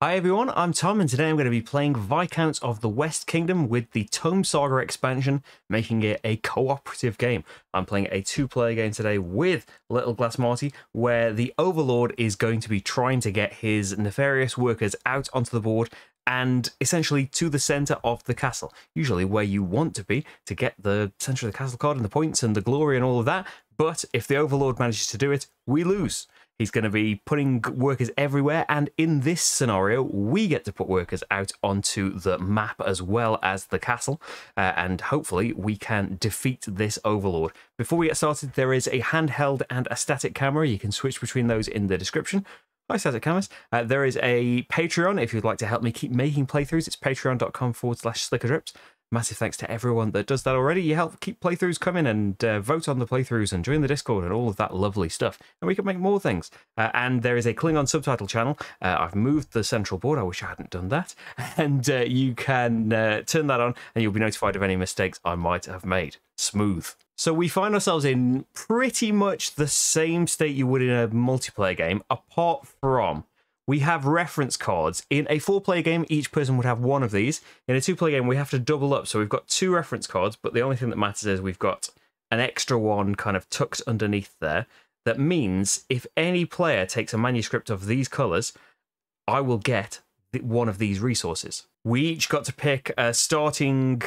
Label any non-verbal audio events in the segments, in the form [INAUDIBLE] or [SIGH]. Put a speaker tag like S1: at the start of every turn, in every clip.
S1: Hi everyone, I'm Tom and today I'm going to be playing Viscounts of the West Kingdom with the Tome Saga expansion, making it a cooperative game. I'm playing a two-player game today with Little Glass Marty, where the Overlord is going to be trying to get his nefarious workers out onto the board and essentially to the center of the castle, usually where you want to be to get the center of the castle card and the points and the glory and all of that. But if the Overlord manages to do it, we lose. He's going to be putting workers everywhere, and in this scenario, we get to put workers out onto the map as well as the castle, uh, and hopefully we can defeat this overlord. Before we get started, there is a handheld and a static camera. You can switch between those in the description. Hi, Static Cameras. Uh, there is a Patreon if you'd like to help me keep making playthroughs. It's patreon.com forward slash slickerdrips massive thanks to everyone that does that already. You help keep playthroughs coming and uh, vote on the playthroughs and join the Discord and all of that lovely stuff. And we can make more things. Uh, and there is a Klingon subtitle channel. Uh, I've moved the central board. I wish I hadn't done that. [LAUGHS] And uh, you can uh, turn that on and you'll be notified of any mistakes I might have made. Smooth. So we find ourselves in pretty much the same state you would in a multiplayer game, apart from we have reference cards. In a four player game, each person would have one of these. In a two player game, we have to double up. So we've got two reference cards, but the only thing that matters is we've got an extra one kind of tucked underneath there. That means if any player takes a manuscript of these colors, I will get one of these resources. We each got to pick a starting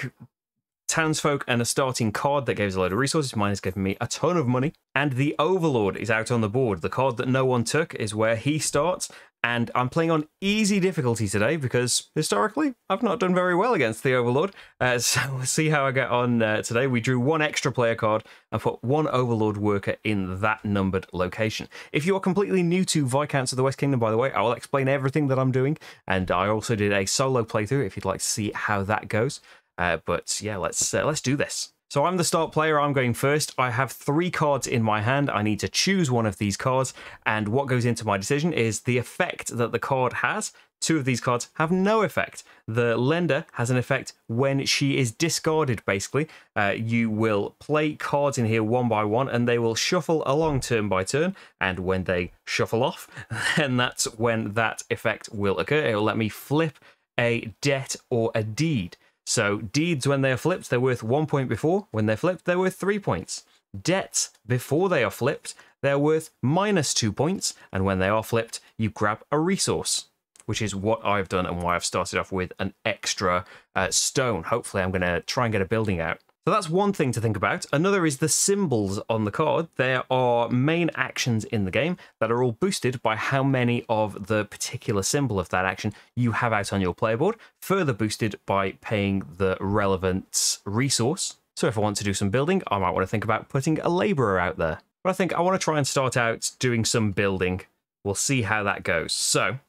S1: townsfolk and a starting card that gives a load of resources. Mine has given me a ton of money. And the Overlord is out on the board. The card that no one took is where he starts. And I'm playing on easy difficulty today because historically I've not done very well against the Overlord. Uh, [LAUGHS] so we'll see how I get on uh, today. We drew one extra player card and put one Overlord worker in that numbered location. If you are completely new to Viscounts of the West Kingdom, by the way, I will explain everything that I'm doing. And I also did a solo playthrough if you'd like to see how that goes. Uh, but yeah, let's uh, let's do this. So I'm the start player, I'm going first. I have three cards in my hand. I need to choose one of these cards, and what goes into my decision is the effect that the card has. Two of these cards have no effect. The lender has an effect when she is discarded, basically. Uh, you will play cards in here one by one, and they will shuffle along turn by turn, and when they shuffle off, [LAUGHS] then that's when that effect will occur. It will let me flip a debt or a deed. So deeds, when they are flipped, they're worth one point before. When they're flipped, they're worth three points. Debts, before they are flipped, they're worth minus two points. And when they are flipped, you grab a resource, which is what I've done and why I've started off with an extra uh, stone. Hopefully, I'm going to try and get a building out. So that's one thing to think about. Another is the symbols on the card. There are main actions in the game that are all boosted by how many of the particular symbol of that action you have out on your player board, further boosted by paying the relevant resource. So if I want to do some building, I might want to think about putting a labourer out there. But I think I want to try and start out doing some building. We'll see how that goes. So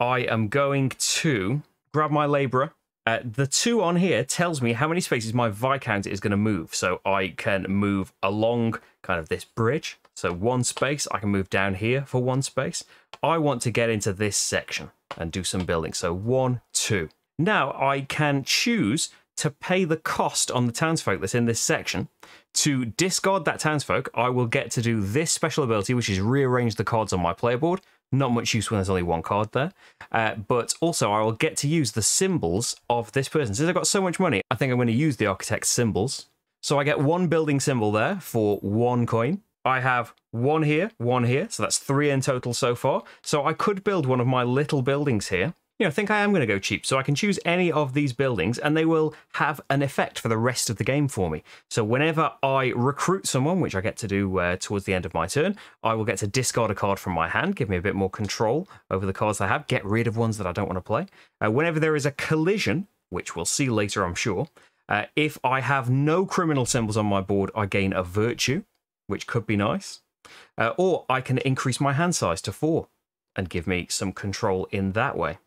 S1: I am going to grab my labourer uh, the two on here tells me how many spaces my Viscount is going to move. So I can move along kind of this bridge. So one space, I can move down here for one space. I want to get into this section and do some building. So one, two. Now I can choose to pay the cost on the townsfolk that's in this section. To discard that townsfolk, I will get to do this special ability, which is rearrange the cards on my player board. Not much use when there's only one card there. Uh, but also, I will get to use the symbols of this person. Since I've got so much money, I think I'm going to use the architect's symbols. So I get one building symbol there for one coin. I have one here, one here. So that's three in total so far. So I could build one of my little buildings here you know, think I am going to go cheap. So I can choose any of these buildings and they will have an effect for the rest of the game for me. So whenever I recruit someone, which I get to do uh, towards the end of my turn, I will get to discard a card from my hand, give me a bit more control over the cards I have, get rid of ones that I don't want to play. Uh, whenever there is a collision, which we'll see later, I'm sure, uh, if I have no criminal symbols on my board, I gain a virtue, which could be nice. Uh, or I can increase my hand size to four and give me some control in that way.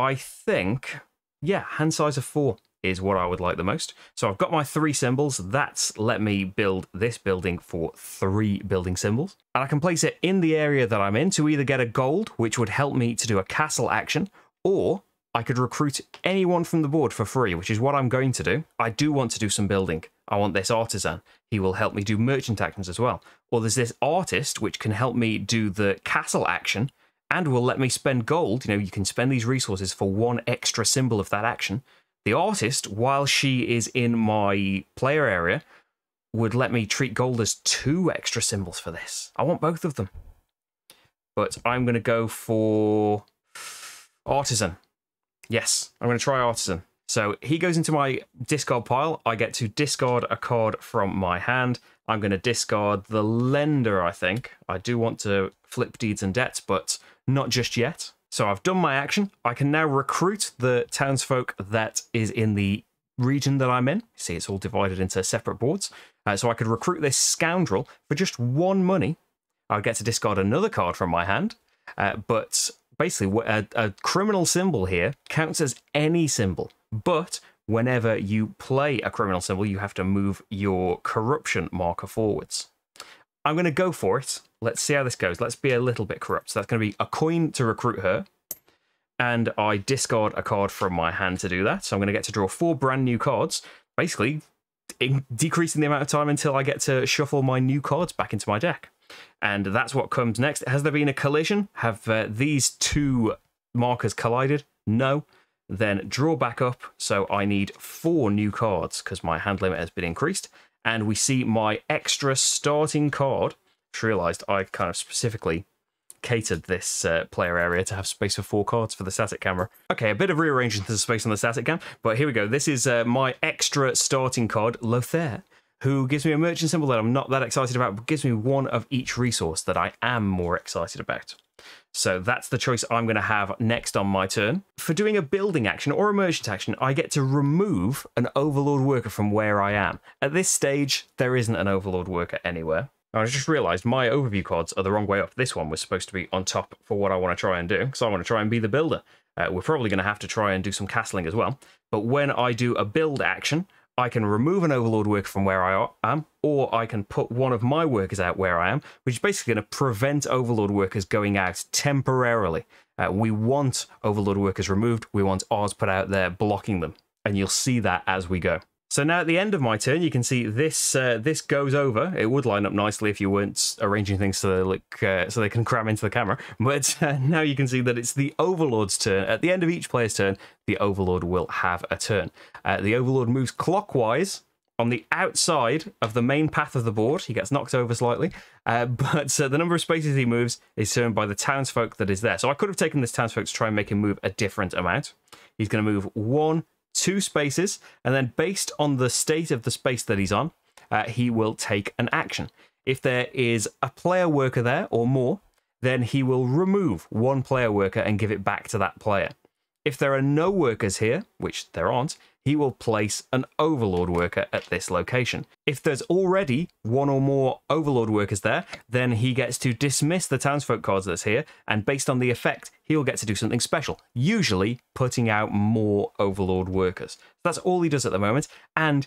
S1: I think, yeah, hand size of four is what I would like the most. So I've got my three symbols. That's let me build this building for three building symbols. And I can place it in the area that I'm in to either get a gold, which would help me to do a castle action, or I could recruit anyone from the board for free, which is what I'm going to do. I do want to do some building. I want this artisan. He will help me do merchant actions as well. Or there's this artist, which can help me do the castle action and will let me spend gold. You know, you can spend these resources for one extra symbol of that action. The artist, while she is in my player area, would let me treat gold as two extra symbols for this. I want both of them. But I'm going to go for artisan. Yes, I'm going to try artisan. So he goes into my discard pile. I get to discard a card from my hand. I'm going to discard the lender, I think. I do want to flip deeds and debts, but not just yet. So I've done my action. I can now recruit the townsfolk that is in the region that I'm in. See, it's all divided into separate boards. Uh, so I could recruit this scoundrel for just one money. I'd get to discard another card from my hand. Uh, but basically, a, a criminal symbol here counts as any symbol. But whenever you play a criminal symbol, you have to move your corruption marker forwards. I'm going to go for it. Let's see how this goes. Let's be a little bit corrupt. So that's going to be a coin to recruit her. And I discard a card from my hand to do that. So I'm going to get to draw four brand new cards, basically decreasing the amount of time until I get to shuffle my new cards back into my deck. And that's what comes next. Has there been a collision? Have uh, these two markers collided? No. Then draw back up. So I need four new cards because my hand limit has been increased and we see my extra starting card. Just realised I kind of specifically catered this uh, player area to have space for four cards for the static camera. Okay, a bit of rearranging the space on the static cam, but here we go. This is uh, my extra starting card, Lothair, who gives me a merchant symbol that I'm not that excited about, but gives me one of each resource that I am more excited about. So that's the choice I'm going to have next on my turn. For doing a building action or a merchant action, I get to remove an overlord worker from where I am. At this stage, there isn't an overlord worker anywhere. I just realised my overview cards are the wrong way up. This one was supposed to be on top for what I want to try and do, because I want to try and be the builder. Uh, we're probably going to have to try and do some castling as well. But when I do a build action, I can remove an overlord worker from where I am, or I can put one of my workers out where I am, which is basically going to prevent overlord workers going out temporarily. Uh, we want overlord workers removed. We want ours put out there blocking them. And you'll see that as we go. So now at the end of my turn, you can see this uh, this goes over. It would line up nicely if you weren't arranging things so they look uh, so they can cram into the camera. [LAUGHS] But uh, now you can see that it's the Overlord's turn. At the end of each player's turn, the Overlord will have a turn. Uh, the Overlord moves clockwise on the outside of the main path of the board. He gets knocked over slightly, uh, [LAUGHS] but uh, the number of spaces he moves is determined by the townsfolk that is there. So I could have taken this townsfolk to try and make him move a different amount. He's going to move one, two spaces, and then based on the state of the space that he's on, uh, he will take an action. If there is a player worker there or more, then he will remove one player worker and give it back to that player. If there are no workers here, which there aren't, he will place an overlord worker at this location. If there's already one or more overlord workers there, then he gets to dismiss the townsfolk cards that's here, and based on the effect, he'll get to do something special, usually putting out more overlord workers. That's all he does at the moment, and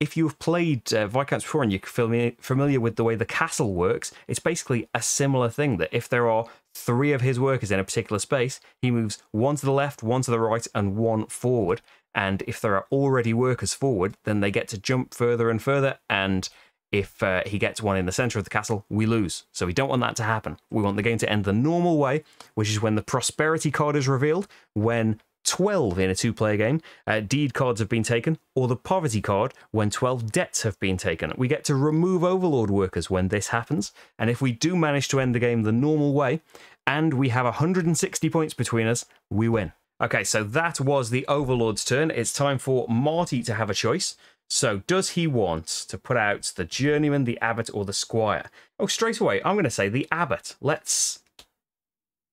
S1: if you've played uh, Viscounts before and you're familiar with the way the castle works, it's basically a similar thing that if there are three of his workers in a particular space, he moves one to the left, one to the right, and one forward. And if there are already workers forward, then they get to jump further and further. And if uh, he gets one in the center of the castle, we lose. So we don't want that to happen. We want the game to end the normal way, which is when the prosperity card is revealed, when 12 in a two player game, uh, deed cards have been taken, or the poverty card when 12 debts have been taken. We get to remove overlord workers when this happens, and if we do manage to end the game the normal way, and we have 160 points between us, we win. Okay, so that was the Overlord's turn. It's time for Marty to have a choice. So, does he want to put out the Journeyman, the Abbot, or the Squire? Oh, straight away, I'm going to say the Abbot. Let's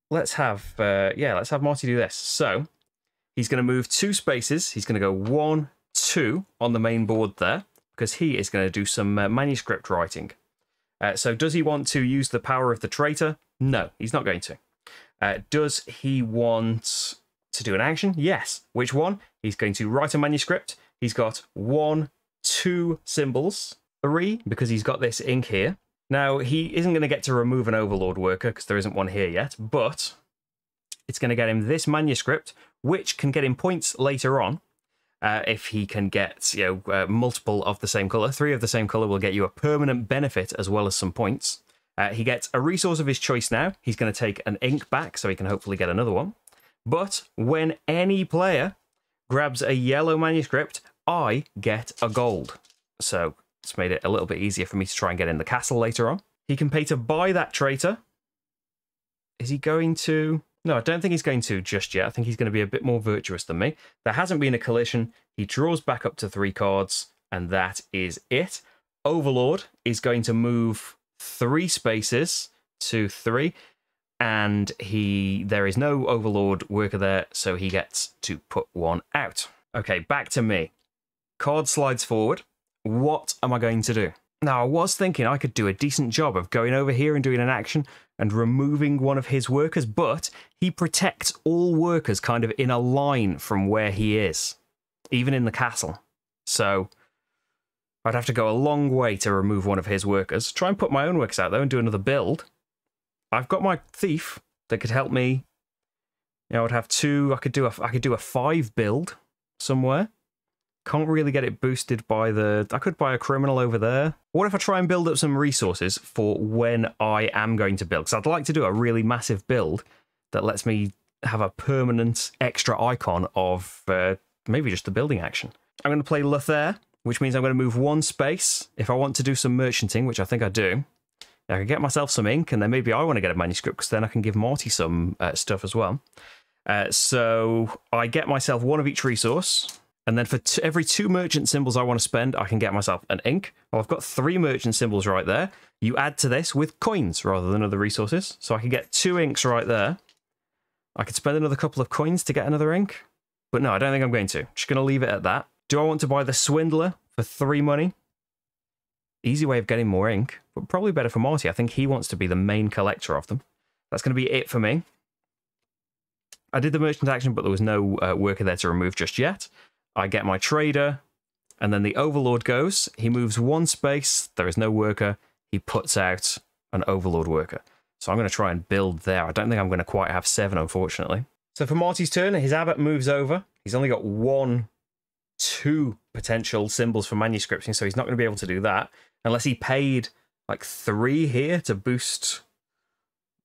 S1: let's have uh, yeah, let's have Marty do this. So, he's going to move two spaces. He's going to go one, two on the main board there because he is going to do some uh, manuscript writing. Uh, so, does he want to use the power of the traitor? No, he's not going to. Uh, does he want to do an action? Yes. Which one? He's going to write a manuscript. He's got one, two symbols, three, because he's got this ink here. Now, he isn't going to get to remove an Overlord worker because there isn't one here yet, but it's going to get him this manuscript, which can get him points later on. Uh, if he can get you know uh, multiple of the same color, three of the same color will get you a permanent benefit as well as some points. Uh, he gets a resource of his choice now. He's going to take an ink back so he can hopefully get another one. But when any player grabs a yellow manuscript, I get a gold. So it's made it a little bit easier for me to try and get in the castle later on. He can pay to buy that traitor. Is he going to? No, I don't think he's going to just yet. I think he's going to be a bit more virtuous than me. There hasn't been a collision. He draws back up to three cards, and that is it. Overlord is going to move three spaces to three, and he there is no Overlord worker there, so he gets to put one out. Okay, back to me. Card slides forward. What am I going to do? Now, I was thinking I could do a decent job of going over here and doing an action and removing one of his workers, but he protects all workers kind of in a line from where he is, even in the castle. So I'd have to go a long way to remove one of his workers. Try and put my own workers out though and do another build. I've got my thief that could help me. You know, I'd have two. I could do a. I could do a five build somewhere. Can't really get it boosted by the. I could buy a criminal over there. What if I try and build up some resources for when I am going to build? Because I'd like to do a really massive build that lets me have a permanent extra icon of uh, maybe just the building action. I'm going to play Lothair, which means I'm going to move one space. If I want to do some merchanting, which I think I do, I can get myself some ink, and then maybe I want to get a manuscript because then I can give Marty some uh, stuff as well. Uh, so I get myself one of each resource. And then for t- every two merchant symbols I want to spend, I can get myself an ink. Well, I've got three merchant symbols right there. You add to this with coins rather than other resources. So I can get two inks right there. I could spend another couple of coins to get another ink. But no, I don't think I'm going to. Just going to leave it at that. Do I want to buy the Swindler for three money? Easy way of getting more ink, but probably better for Marty. I think he wants to be the main collector of them. That's going to be it for me. I did the merchant action, but there was no uh, worker there to remove just yet. I get my trader, and then the overlord goes. He moves one space. There is no worker. He puts out an overlord worker. So I'm going to try and build there. I don't think I'm going to quite have seven, unfortunately. So for Marty's turn, his abbot moves over. He's only got one, two potential symbols for manuscripting, so he's not going to be able to do that unless he paid like three here to boost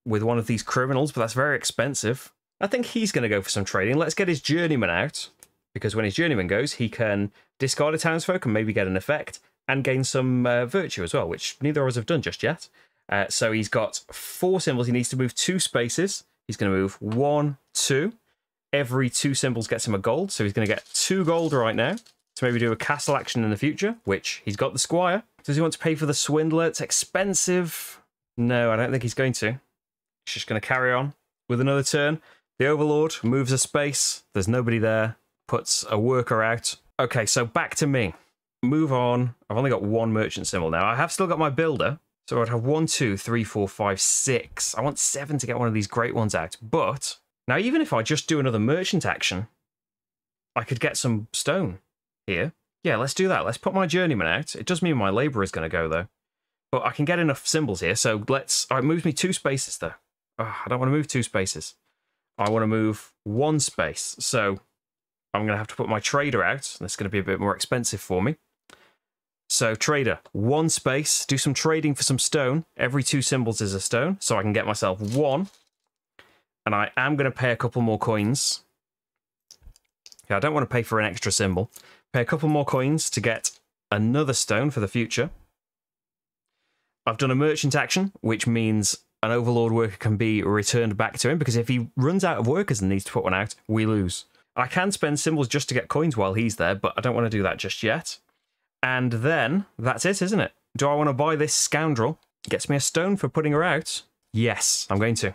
S1: with one of these criminals, but that's very expensive. I think he's going to go for some trading. Let's get his journeyman out because when his journeyman goes, he can discard a townsfolk and maybe get an effect and gain some uh, virtue as well, which neither of us have done just yet. Uh, so he's got four symbols. He needs to move two spaces. He's going to move one, two. Every two symbols gets him a gold, so he's going to get two gold right now to maybe do a castle action in the future, which he's got the squire. Does he want to pay for the swindler? It's expensive. No, I don't think he's going to. He's just going to carry on with another turn. The overlord moves a space. There's nobody there puts a worker out. Okay, so back to me. Move on. I've only got one merchant symbol now. I have still got my builder. So I'd have one, two, three, four, five, six. I want seven to get one of these great ones out. But now, even if I just do another merchant action, I could get some stone here. Yeah, let's do that. Let's put my journeyman out. It does mean my labourer is going to go, though. But I can get enough symbols here. So let's. Oh, it moves me two spaces, though. Oh, I don't want to move two spaces. I want to move one space. So I'm going to have to put my trader out. That's going to be a bit more expensive for me. So trader, one space, do some trading for some stone. Every two symbols is a stone, so I can get myself one. And I am going to pay a couple more coins. Yeah, I don't want to pay for an extra symbol. Pay a couple more coins to get another stone for the future. I've done a merchant action, which means an overlord worker can be returned back to him because if he runs out of workers and needs to put one out, we lose. I can spend symbols just to get coins while he's there, but I don't want to do that just yet. And then that's it, isn't it? Do I want to buy this scoundrel? Gets me a stone for putting her out? Yes, I'm going to.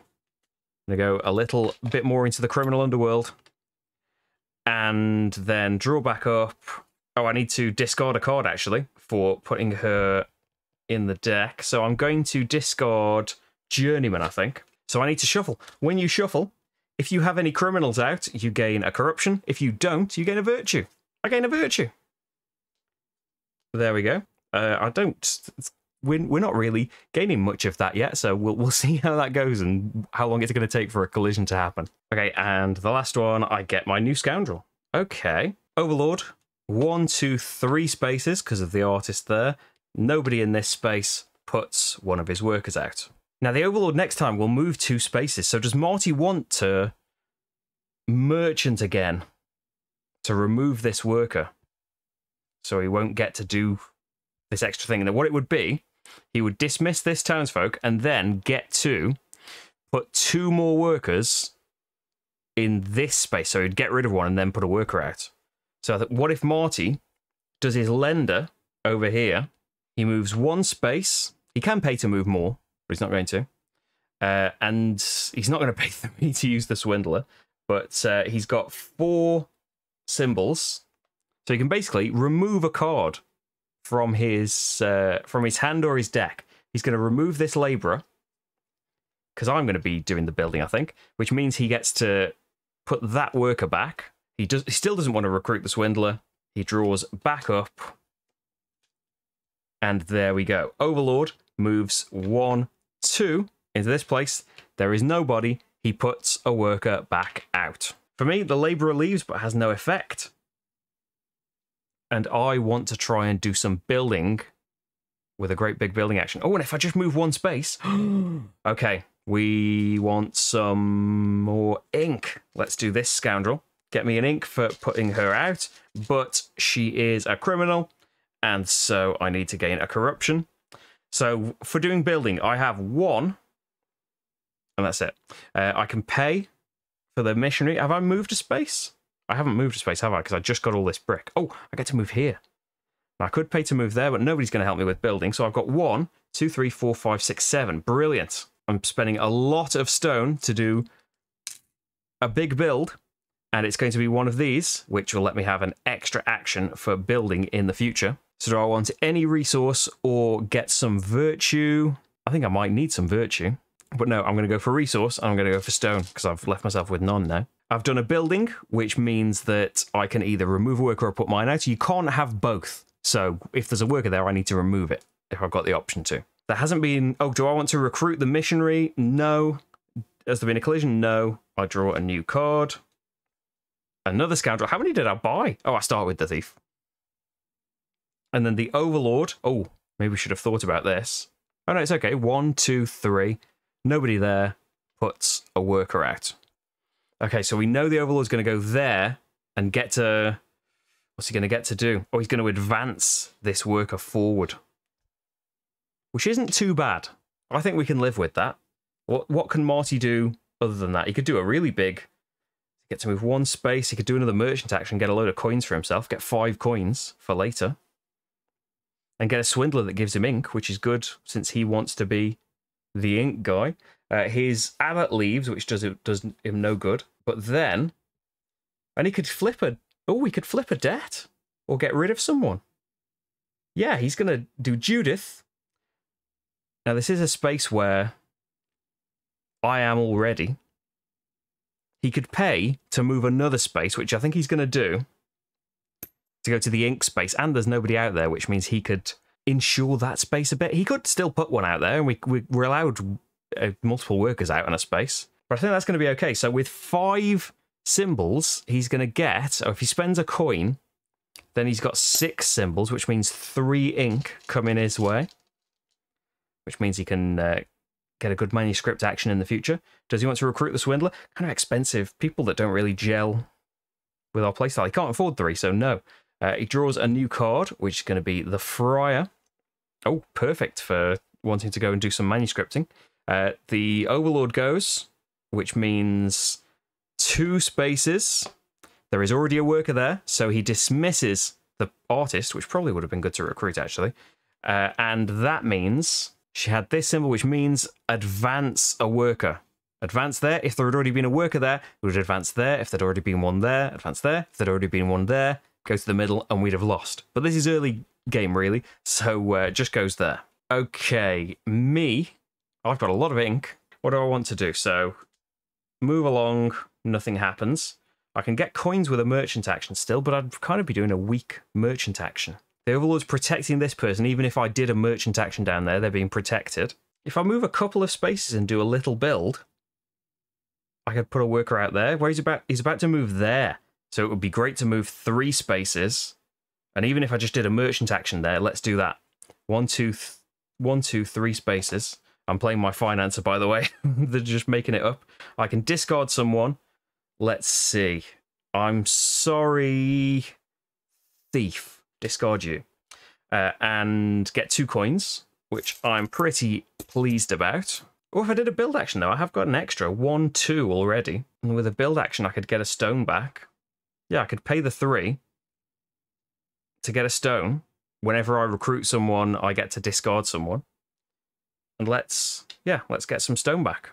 S1: I'm going to go a little bit more into the criminal underworld. And then draw back up. Oh, I need to discard a card actually for putting her in the deck. So I'm going to discard Journeyman, I think. So I need to shuffle. When you shuffle, if you have any criminals out, you gain a corruption. If you don't, you gain a virtue. I gain a virtue. There we go. Uh, I don't. We're, we're not really gaining much of that yet, so we'll we'll [LAUGHS] see how that goes and how long it's going to take for a collision to happen. Okay, and the last one, I get my new scoundrel. Okay, Overlord. One, two, three spaces because of the artist there. Nobody in this space puts one of his workers out. Now, the Overlord next time will move two spaces. So, does Marty want to merchant again to remove this worker so he won't get to do this extra thing? And what it would be, he would dismiss this townsfolk and then get to put two more workers in this space. So he'd get rid of one and then put a worker out. So, what if Marty does his lender over here? He moves one space. He can pay to move more, but he's not going to. Uh, and he's not going [LAUGHS] to pay me to use the swindler, but uh, he's got four symbols, so he can basically remove a card from his uh, from his hand or his deck. He's going to remove this labourer because I'm going to be doing the building, I think, which means he gets to put that worker back. He does. He still doesn't want to recruit the swindler. He draws back up, and there we go. Overlord moves one, two into this place. There is nobody. He puts a worker back out. For me, the labourer leaves but has no effect. And I want to try and do some building with a great big building action. Oh, and if I just move one space. [GASPS] okay, we want some more ink. Let's do this scoundrel. Get me an ink for putting her out, but she is a criminal, and so I need to gain a corruption. So for doing building, I have one, and that's it. Uh, I can pay for the missionary. Have I moved a space? I haven't moved a space, have I? Because I just got all this brick. Oh, I get to move here. Now, I could pay to move there, but nobody's going to help me with building. So I've got one, two, three, four, five, six, seven. Brilliant. I'm spending a lot of stone to do a big build, and it's going to be one of these, which will let me have an extra action for building in the future. So do I want any resource or get some virtue? I think I might need some virtue. But no, I'm going to go for resource. I'm going to go for stone because I've left myself with none now. I've done a building, which means that I can either remove a worker or put mine out. You can't have both. So if there's a worker there, I need to remove it if I've got the option to. There hasn't been, oh, do I want to recruit the missionary? No. Has there been a collision? No. I draw a new card. Another scoundrel. How many did I buy? Oh, I start with the thief. And then the overlord. Oh, maybe we should have thought about this. Oh, no, it's okay. One, two, three. Nobody there puts a worker out. Okay, so we know the Overlord's going to go there and get to. What's he going to get to do? Oh, he's going to advance this worker forward. Which isn't too bad. I think we can live with that. What what can Marty do other than that? He could do a really big. Get to move one space. He could do another merchant action, get a load of coins for himself, get five coins for later. And get a swindler that gives him ink, which is good since he wants to be the ink guy. Uh, his abbot leaves, which does does him no good. But then, and he could flip a oh, we could flip a debt or get rid of someone. Yeah, he's gonna do Judith. Now this is a space where I am already. He could pay to move another space, which I think he's gonna do. To go to the ink space, and there's nobody out there, which means he could insure that space a bit. He could still put one out there, and we, we are allowed multiple workers out in a space. But I think that's going to be okay. So with five symbols, he's going to get, or if he spends a coin, then he's got six symbols, which means three ink coming his way, which means he can uh, get a good manuscript action in the future. Does he want to recruit the swindler? Kind of expensive. People that don't really gel with our playstyle. He can't afford three, so no. Uh, he draws a new card, which is going to be the Friar. Oh, perfect for wanting to go and do some manuscripting. Uh, the Overlord goes, which means two spaces. There is already a worker there, so he dismisses the artist, which probably would have been good to recruit actually. Uh, and that means she had this symbol, which means advance a worker. Advance there. If there had already been a worker there, it would advance there. If there'd already been one there, advance there. If there'd already been one there, go to the middle and we'd have lost. But this is early game, really, so uh, just goes there. Okay, me, I've got a lot of ink. What do I want to do? So, move along, nothing happens. I can get coins with a merchant action still, but I'd kind of be doing a weak merchant action. The Overlord's protecting this person, even if I did a merchant action down there, they're being protected. If I move a couple of spaces and do a little build, I could put a worker out there where he's about he's about to move there. So it would be great to move three spaces. And even if I just did a merchant action there, let's do that. One, two, one, two, three spaces. I'm playing my financer, by the way. [LAUGHS] They're just making it up. I can discard someone. Let's see. I'm sorry, thief. Discard you. Uh, and get two coins, which I'm pretty pleased about. Oh, if I did a build action, though, I have got an extra. One, two already. And with a build action, I could get a stone back. Yeah, I could pay the three to get a stone. Whenever I recruit someone, I get to discard someone. And let's, yeah, let's get some stone back.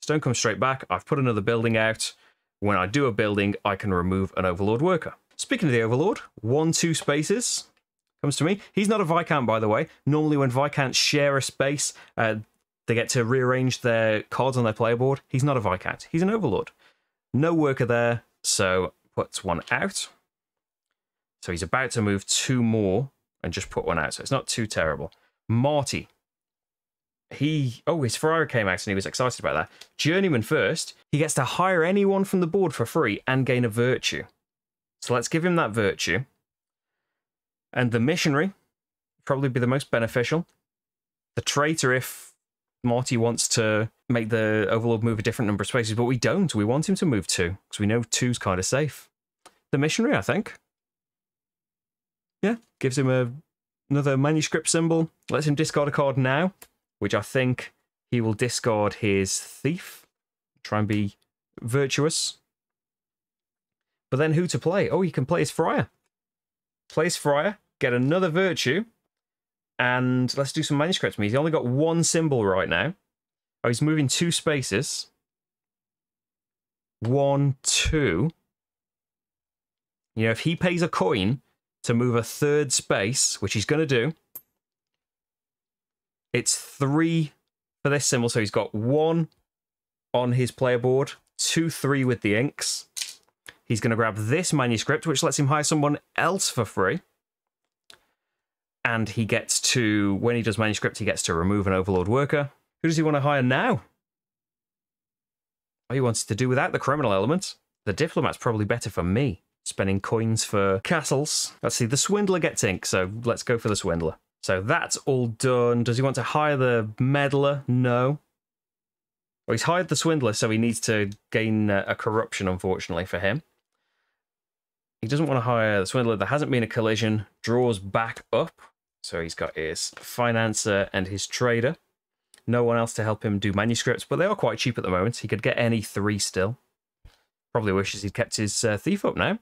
S1: Stone comes straight back. I've put another building out. When I do a building, I can remove an Overlord worker. Speaking of the Overlord, one, two spaces comes to me. He's not a Viscount, by the way. Normally, when Viscounts share a space, uh, they get to rearrange their cards on their player board. He's not a Viscount. He's an Overlord. No worker there, so puts one out. So he's about to move two more and just put one out. So it's not too terrible. Marty. He, oh, his Friar came out and he was excited about that. Journeyman first. He gets to hire anyone from the board for free and gain a virtue. So let's give him that virtue. And the missionary, probably be the most beneficial. The traitor, if Marty wants to make the Overlord move a different number of spaces, but we don't. We want him to move two, because we know two's kind of safe. The missionary, I think yeah, gives him a another manuscript symbol, lets him discard a card now, which I think he will discard his thief, try and be virtuous. But then who to play? Oh, he can play his friar. Play his friar, get another virtue, and let's do some manuscripts. He's only got one symbol right now. Oh, he's moving two spaces. One, two. You know, if he pays a coin, to move a third space, which he's going to do. It's three for this symbol, so he's got one on his player board, two, three with the inks. He's going to grab this manuscript, which lets him hire someone else for free. And he gets to, when he does manuscript, he gets to remove an overlord worker. Who does he want to hire now? Oh, he wants to do without the criminal element. The diplomat's probably better for me spending coins for castles. Let's see, the swindler gets ink, so let's go for the swindler. So that's all done. Does he want to hire the meddler? No. Well, he's hired the swindler, so he needs to gain a corruption, unfortunately, for him. He doesn't want to hire the swindler. There hasn't been a collision. Draws back up. So he's got his financer and his trader. No one else to help him do manuscripts, but they are quite cheap at the moment. He could get any three still. Probably wishes he'd kept his uh, thief up now.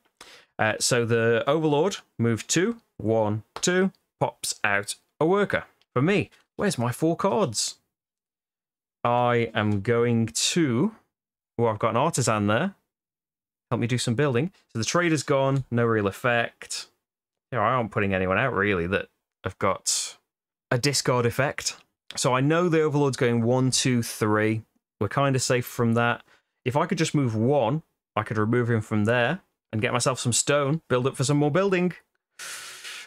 S1: Uh, so the Overlord moved two, one, two, pops out a worker. For me, where's my four cards? I am going to. Oh, I've got an artisan there. Help me do some building. So the trader's gone, no real effect. Yeah, I aren't putting anyone out really that I've got a discard effect. So I know the Overlord's going one, two, three. We're kind of safe from that. If I could just move one, I could remove him from there and get myself some stone, build up for some more building.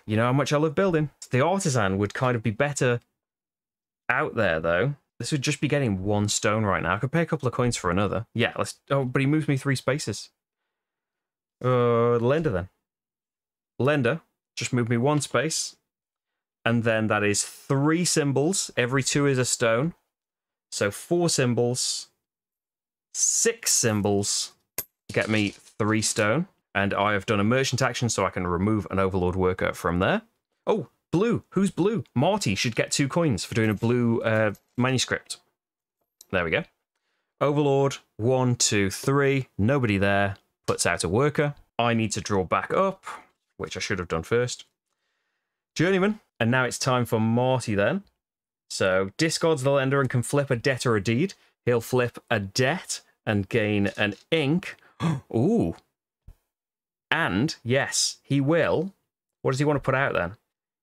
S1: You know how much I love building. The artisan would kind of be better out there, though. This would just be getting one stone right now. I could pay a couple of coins for another. Yeah, let's. Oh, but he moves me three spaces. Uh, lender then. Lender, just move me one space. And then that is three symbols. Every two is a stone. So four symbols, six symbols, get me three stone. And I have done a merchant action so I can remove an overlord worker from there. Oh, blue. Who's blue? Marty should get two coins for doing a blue uh, manuscript. There we go. Overlord, one, two, three. Nobody there. Puts out a worker. I need to draw back up, which I should have done first. Journeyman. And now it's time for Marty then. So discards the lender and can flip a debt or a deed. He'll flip a debt and gain an ink [GASPS] Ooh. And yes, he will. What does he want to put out then?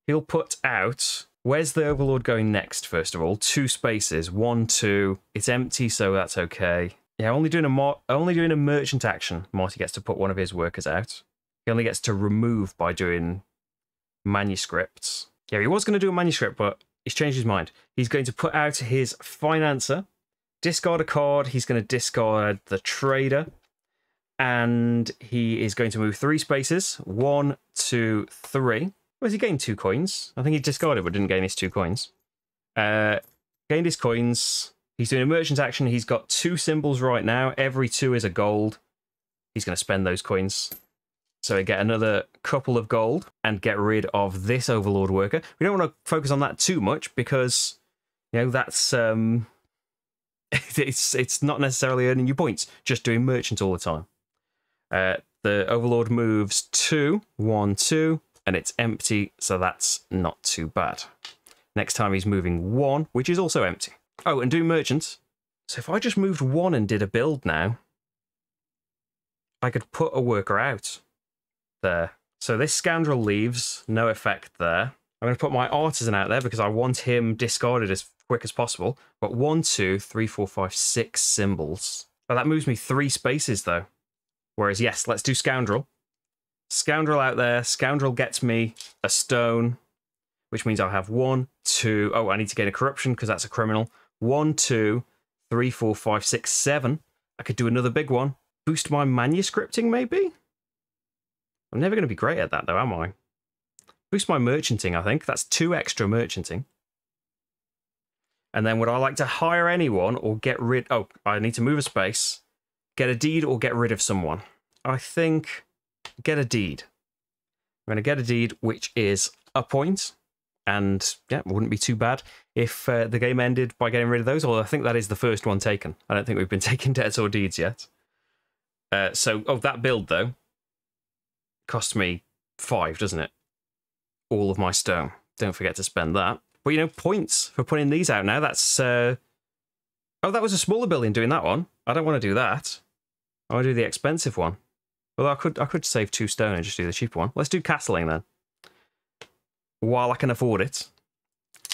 S1: He'll put out. Where's the Overlord going next, first of all? Two spaces. One, two. It's empty, so that's okay. Yeah, only doing a mo- only doing a merchant action. Marty gets to put one of his workers out. He only gets to remove by doing manuscripts. Yeah, he was going to do a manuscript, but he's changed his mind. He's going to put out his financer, discard a card. He's going to discard the trader and he is going to move three spaces. One, two, three. Where's he gained two coins? I think he discarded but didn't gain his two coins. Uh, gained his coins. He's doing a merchant action. He's got two symbols right now. Every two is a gold. He's going to spend those coins. So we get another couple of gold and get rid of this overlord worker. We don't want to focus on that too much because you know that's um [LAUGHS] it's it's not necessarily earning you points, just doing merchant all the time. Uh, the overlord moves two, one, two, and it's empty, so that's not too bad. Next time he's moving one, which is also empty. Oh, and do merchants. So if I just moved one and did a build now, I could put a worker out there. So this scoundrel leaves, no effect there. I'm going to put my artisan out there because I want him discarded as quick as possible. But one, two, three, four, five, six symbols. Oh, that moves me three spaces though. Whereas, yes, let's do scoundrel. Scoundrel out there. Scoundrel gets me a stone, which means I'll have one, two. Oh, I need to gain a corruption because that's a criminal. One, two, three, four, five, six, seven. I could do another big one. Boost my manuscripting, maybe? I'm never going to be great at that, though, am I? Boost my merchanting, I think. That's two extra merchanting. And then would I like to hire anyone or get rid... Oh, I need to move a space. Get a deed or get rid of someone. I think get a deed. I'm going to get a deed, which is a. And yeah, wouldn't be too bad if uh, the game ended by getting rid of those. Although I think that is the first one taken. I don't think we've been [LAUGHS] taking debts or deeds yet. Uh, so, oh, that build though costs me five, doesn't it? All of my stone. Don't forget to spend that. But you know, points for putting these out now. That's uh... oh, that was a smaller building doing that one. I don't want to do that. I want to do the expensive one. I could I could save two stone and just do the cheaper one. Let's do castling then. While I can afford it.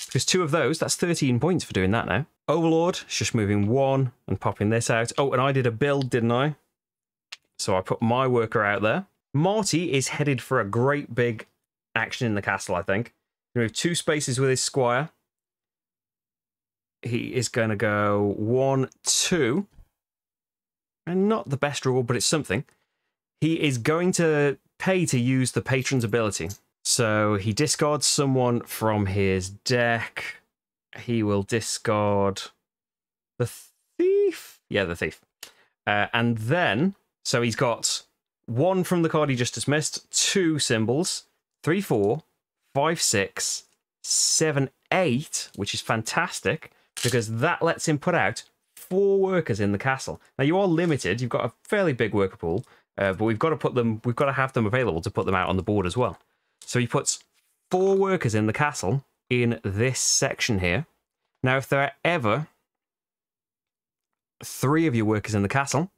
S1: Because two of those, that's 13 points for doing that now. Overlord, just moving one and popping this out. Oh, and I did a build, didn't I? So I put my worker out there. Marty is headed for a great big action in the castle, I think. Have two spaces with his squire. He is going to go one, two. And not the best rule, but it's something. He is going to pay to use the patron's ability. So he discards someone from his deck. He will discard the thief. Yeah, the thief. Uh, and then, so he's got one from the card he just dismissed, two symbols, three, four, five, six, seven, eight, which is fantastic because that lets him put out four workers in the castle. Now you are limited; you've got a fairly big worker pool, uh, but we've got to put them. We've got to have them available to put them out on the board as well. So he puts four workers in the castle in this section here. Now, if there are ever three of your workers in the castle,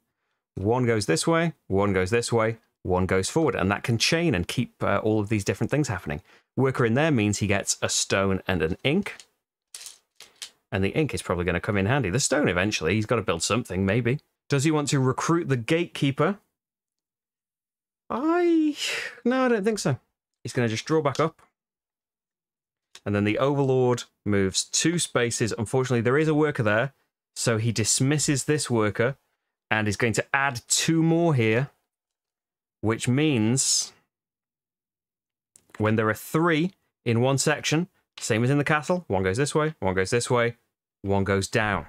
S1: one goes this way, one goes this way, one goes forward, and that can chain and keep uh, all of these different things happening. Worker in there means he gets a stone and an ink. And the ink is probably going to come in handy. The stone eventually, he's got to build something, maybe. Does he want to recruit the gatekeeper? I. No, I don't think so. He's going to just draw back up. And then the Overlord moves two spaces. Unfortunately, there is a worker there. So he dismisses this worker and is going to add two more here, which means when there are three in one section, same as in the castle, one goes this way, one goes this way, one goes down.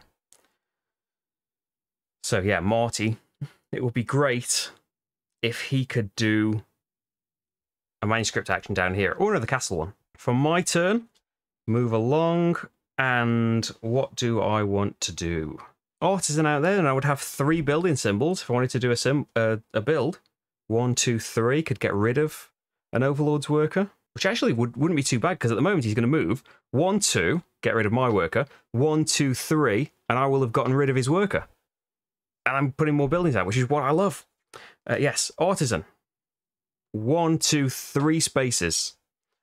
S1: So yeah, Marty, it would be great if he could do a manuscript action down here, or another castle one. For my turn, move along, and what do I want to do? artisan out there, and I would have three building symbols if I wanted to do a sim uh, a build. One, two, three could get rid of an overlord's worker, which actually would wouldn't be too bad because at the moment he's going to move one, two, get rid of my worker. One, two, three, and I will have gotten rid of his worker. And I'm putting more buildings out, which is what I love. Uh, yes, artisan. One, two, three spaces.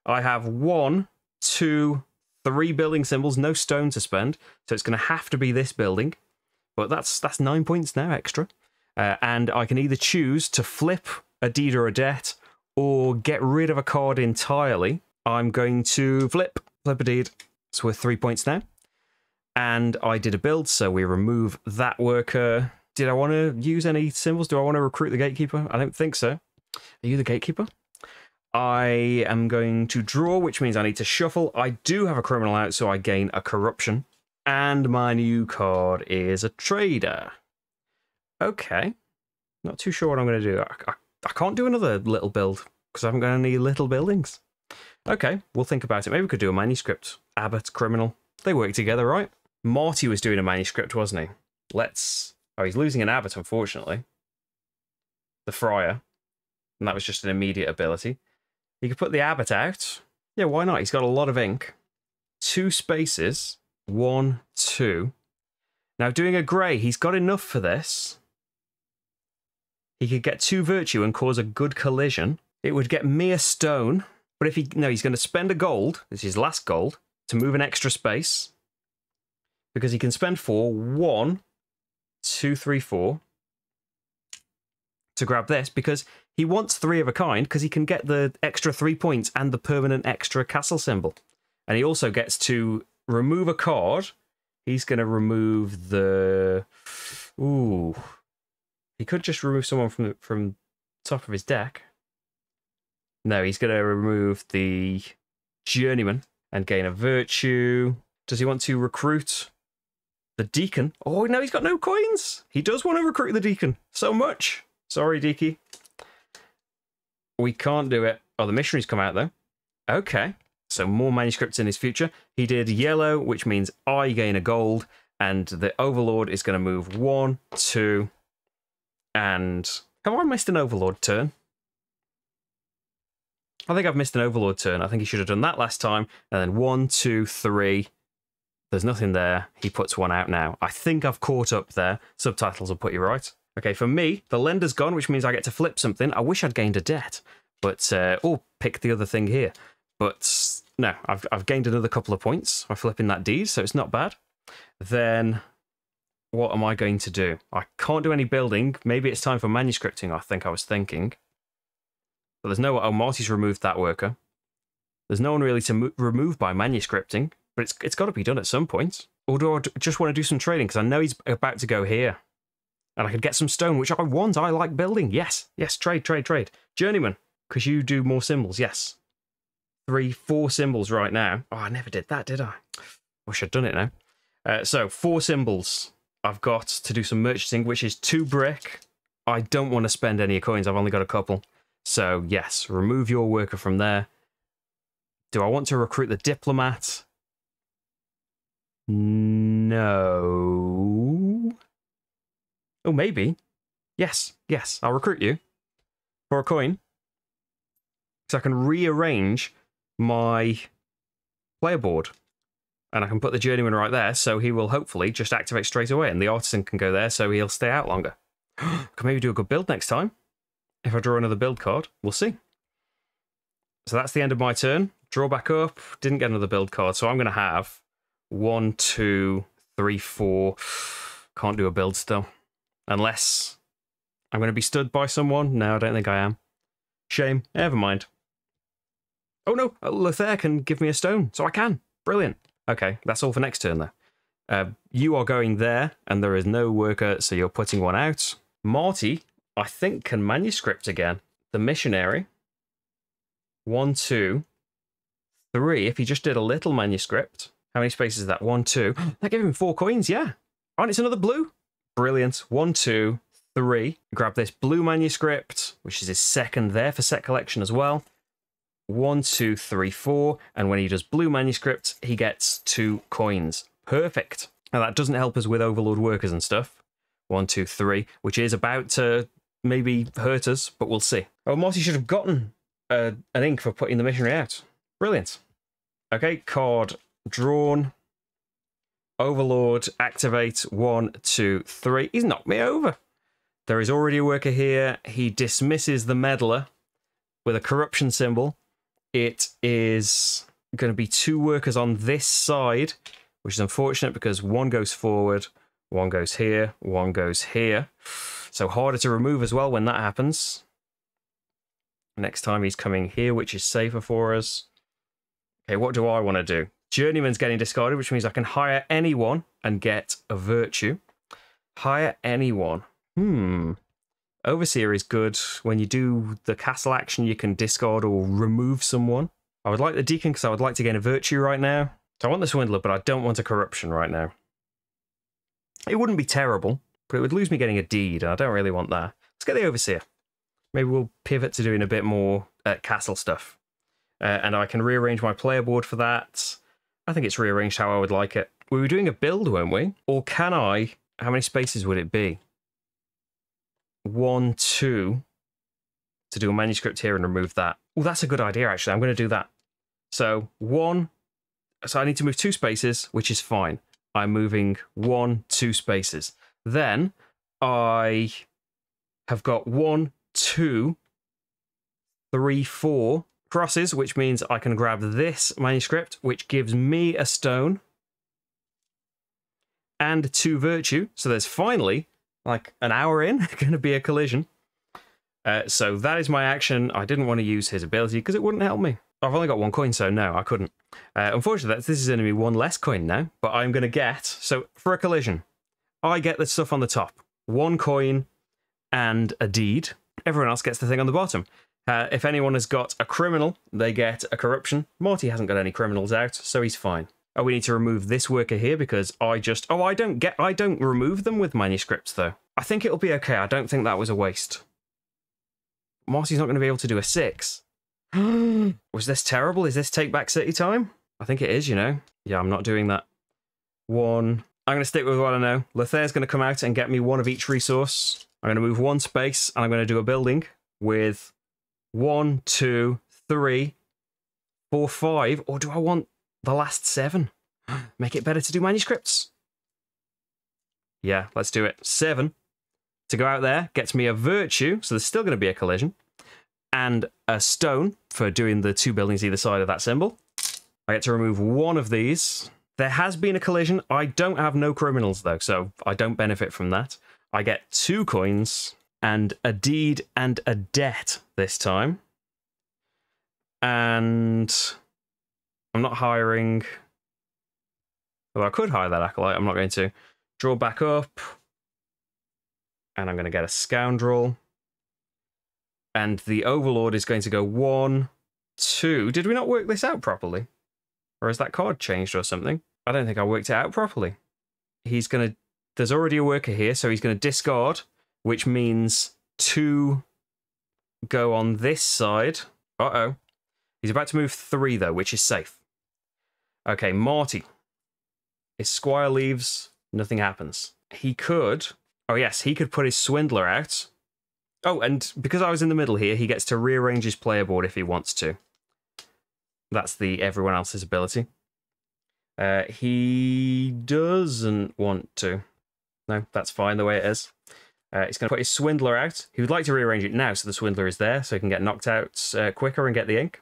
S1: I have one, two, three building symbols, no stone to spend, so it's going to have to be this building. But that's that's nine points now extra. Uh, and I can either choose to flip a deed or a debt or get rid of a card entirely. I'm going to flip, flip a deed. It's worth three points now. And I did a build, so we remove that worker. Did I want to use any symbols? Do I want to recruit the gatekeeper? I don't think so. Are you the gatekeeper? I am going to draw, which means I need to shuffle. I do have a criminal out, so I gain a corruption. And my new card is a trader. Okay. Not too sure what I'm going to do. I, I, I can't do another little build because I haven't got any little buildings. Okay, we'll think about it. Maybe we could do a manuscript. Abbot, criminal. They work together, right? Marty was doing a manuscript, wasn't he? Let's. Oh, he's losing an abbot, unfortunately. The friar. And that was just an immediate ability. He could put the abbot out. Yeah, why not? He's got a lot of ink. Two spaces. One, two. Now, doing a grey, he's got enough for this. He could get two virtue and cause a good collision. It would get me a stone. But if he. No, he's going to spend a gold. This is his last gold. To move an extra space. Because he can spend four. One, two, three, four. To grab this. Because he wants three of a kind. Because he can get the extra three points and the permanent extra castle symbol. And he also gets to remove a card. He's going to remove the. Ooh. He could just remove someone from the, from top of his deck. No, he's going to remove the journeyman and gain a virtue. Does he want to recruit the deacon? Oh no, he's got no coins. He does want to recruit the deacon so much. Sorry, Deaky. We can't do it. Oh, the missionaries come out though. Okay. So more manuscripts in his future. He did yellow, which means I gain a gold, and the Overlord is going to move one, two, and have I missed an Overlord turn? I think I've missed an Overlord turn. I think he should have done that last time. And then one, two, three. There's nothing there. He puts one out now. I think I've caught up there. Subtitles will put you right. Okay, for me, the lender's gone, which means I get to flip something. I wish I'd gained a debt, but uh, or pick the other thing here. But no, I've I've gained another couple of points by flipping that deed, so it's not bad. Then what am I going to do? I can't do any building. Maybe it's time for manuscripting. I think I was thinking. But there's no. Oh, Marty's removed that worker. There's no one really to remove by manuscripting, but it's it's got to be done at some point. Or do I just want to do some trading? Because I know he's about to go here. And I could get some stone, which I want. I like building. Yes, yes, trade, trade, trade. Journeyman, because you do more symbols. Yes. Three, four symbols right now. Oh, I never did that, did I? Wish I'd done it now. Uh, so, four symbols. I've got to do some merchanting, which is two brick. I don't want to spend any coins. I've only got a couple. So, yes, remove your worker from there. Do I want to recruit the diplomat? No. Oh, maybe. Yes, yes, I'll recruit you for a coin. So I can rearrange my player board. And I can put the journeyman right there, so he will hopefully just activate straight away. And the artisan can go there, so he'll stay out longer. [GASPS] can maybe do a good build next time. If I draw another build card, we'll see. So that's the end of my turn. Draw back up. Didn't get another build card, so I'm going to have one, two, three, four. Can't do a build still. Unless I'm going to be stood by someone. No, I don't think I am. Shame. Never mind. Oh no, Lothair can give me a stone, so I can. Brilliant. Okay, that's all for next turn though. Uh, you are going there, and there is no worker, so you're putting one out. Marty, I think, can manuscript again. The missionary. One, two, three. If he just did a little manuscript, how many spaces is that? One, two. [GASPS] that gave him four coins, yeah. Oh, and it's another blue. Brilliant. One, two, three. Grab this blue manuscript, which is his second there for set collection as well. One, two, three, four. And when he does blue manuscript, he gets two coins. Perfect. Now that doesn't help us with Overlord workers and stuff. One, two, three, which is about to maybe hurt us, but we'll see. Oh, Marty should have gotten uh, an ink for putting the missionary out. Brilliant. Okay, card drawn. Overlord, activate. One, two, three. He's knocked me over. There is already a worker here. He dismisses the meddler with a corruption symbol. It is going to be two workers on this side, which is unfortunate because one goes forward, one goes here, one goes here. So harder to remove as well when that happens. Next time he's coming here, which is safer for us. Okay, what do I want to do? Journeyman's getting discarded, which means I can hire anyone and get a virtue. Hire anyone. Hmm. Overseer is good. When you do the castle action, you can discard or remove someone. I would like the Deacon because I would like to gain a virtue right now. So I want the Swindler, but I don't want a corruption right now. It wouldn't be terrible, but it would lose me getting a deed, and I don't really want that. Let's get the Overseer. Maybe we'll pivot to doing a bit more uh, castle stuff. Uh, and I can rearrange my player board for that. I think it's rearranged how I would like it. We were doing a build, weren't we? Or can I? How many spaces would it be? One, two, to do a manuscript here and remove that. Oh, that's a good idea, actually. I'm going to do that. So one, so I need to move two spaces, which is fine. I'm moving one, two spaces. Then I have got one, two, three, four crosses, which means I can grab this manuscript, which gives me a stone and two virtue. So there's finally, like an hour in, [LAUGHS] going to be a collision. Uh, so that is my action. I didn't want to use his ability because it wouldn't help me. I've only got one coin, so no, I couldn't. Uh, unfortunately, this is going to be one less coin now, but I'm going to get, so for a collision, I get the stuff on the top. One coin and a deed. Everyone else gets the thing on the bottom. Uh, if anyone has got a criminal, they get a corruption. Morty hasn't got any criminals out, so he's fine. Oh, we need to remove this worker here because I just... Oh, I don't get... I don't remove them with manuscripts, though. I think it'll be okay. I don't think that was a waste. Morty's not going to be able to do a six. [GASPS] was this terrible? Is this take back city time? I think it is, you know. Yeah, I'm not doing that. One. I'm going to stick with what I know. Lothair's going to come out and get me one of each resource. I'm going to move one space and I'm going to do a building with one, two, three, four, five. Or do I want the last seven? [GASPS] Make it better to do manuscripts. Yeah, let's do it. Seven to go out there gets me a virtue, so there's still going to be a collision, and a stone for doing the two buildings either side of that symbol. I get to remove one of these. There has been a collision. I don't have no criminals though, so I don't benefit from that. I get two coins and a deed and a debt this time. And I'm not hiring. Well, I could hire that acolyte. I'm not going to. Draw back up. And I'm going to get a scoundrel. And the overlord is going to go one, two. Did we not work this out properly? Or has that card changed or something? I don't think I worked it out properly. He's going to. There's already a worker here, so he's going to discard, which means two go on this side. Uh oh. He's about to move three, though, which is safe. Okay, Marty. His squire leaves, nothing happens. He could. Oh, yes, he could put his swindler out. Oh, and because I was in the middle here, he gets to rearrange his player board if he wants to. That's the everyone else's ability. Uh, he doesn't want to. No, that's fine the way it is. Uh, he's going to put his Swindler out. He would like to rearrange it now so the Swindler is there so he can get knocked out uh, quicker and get the ink.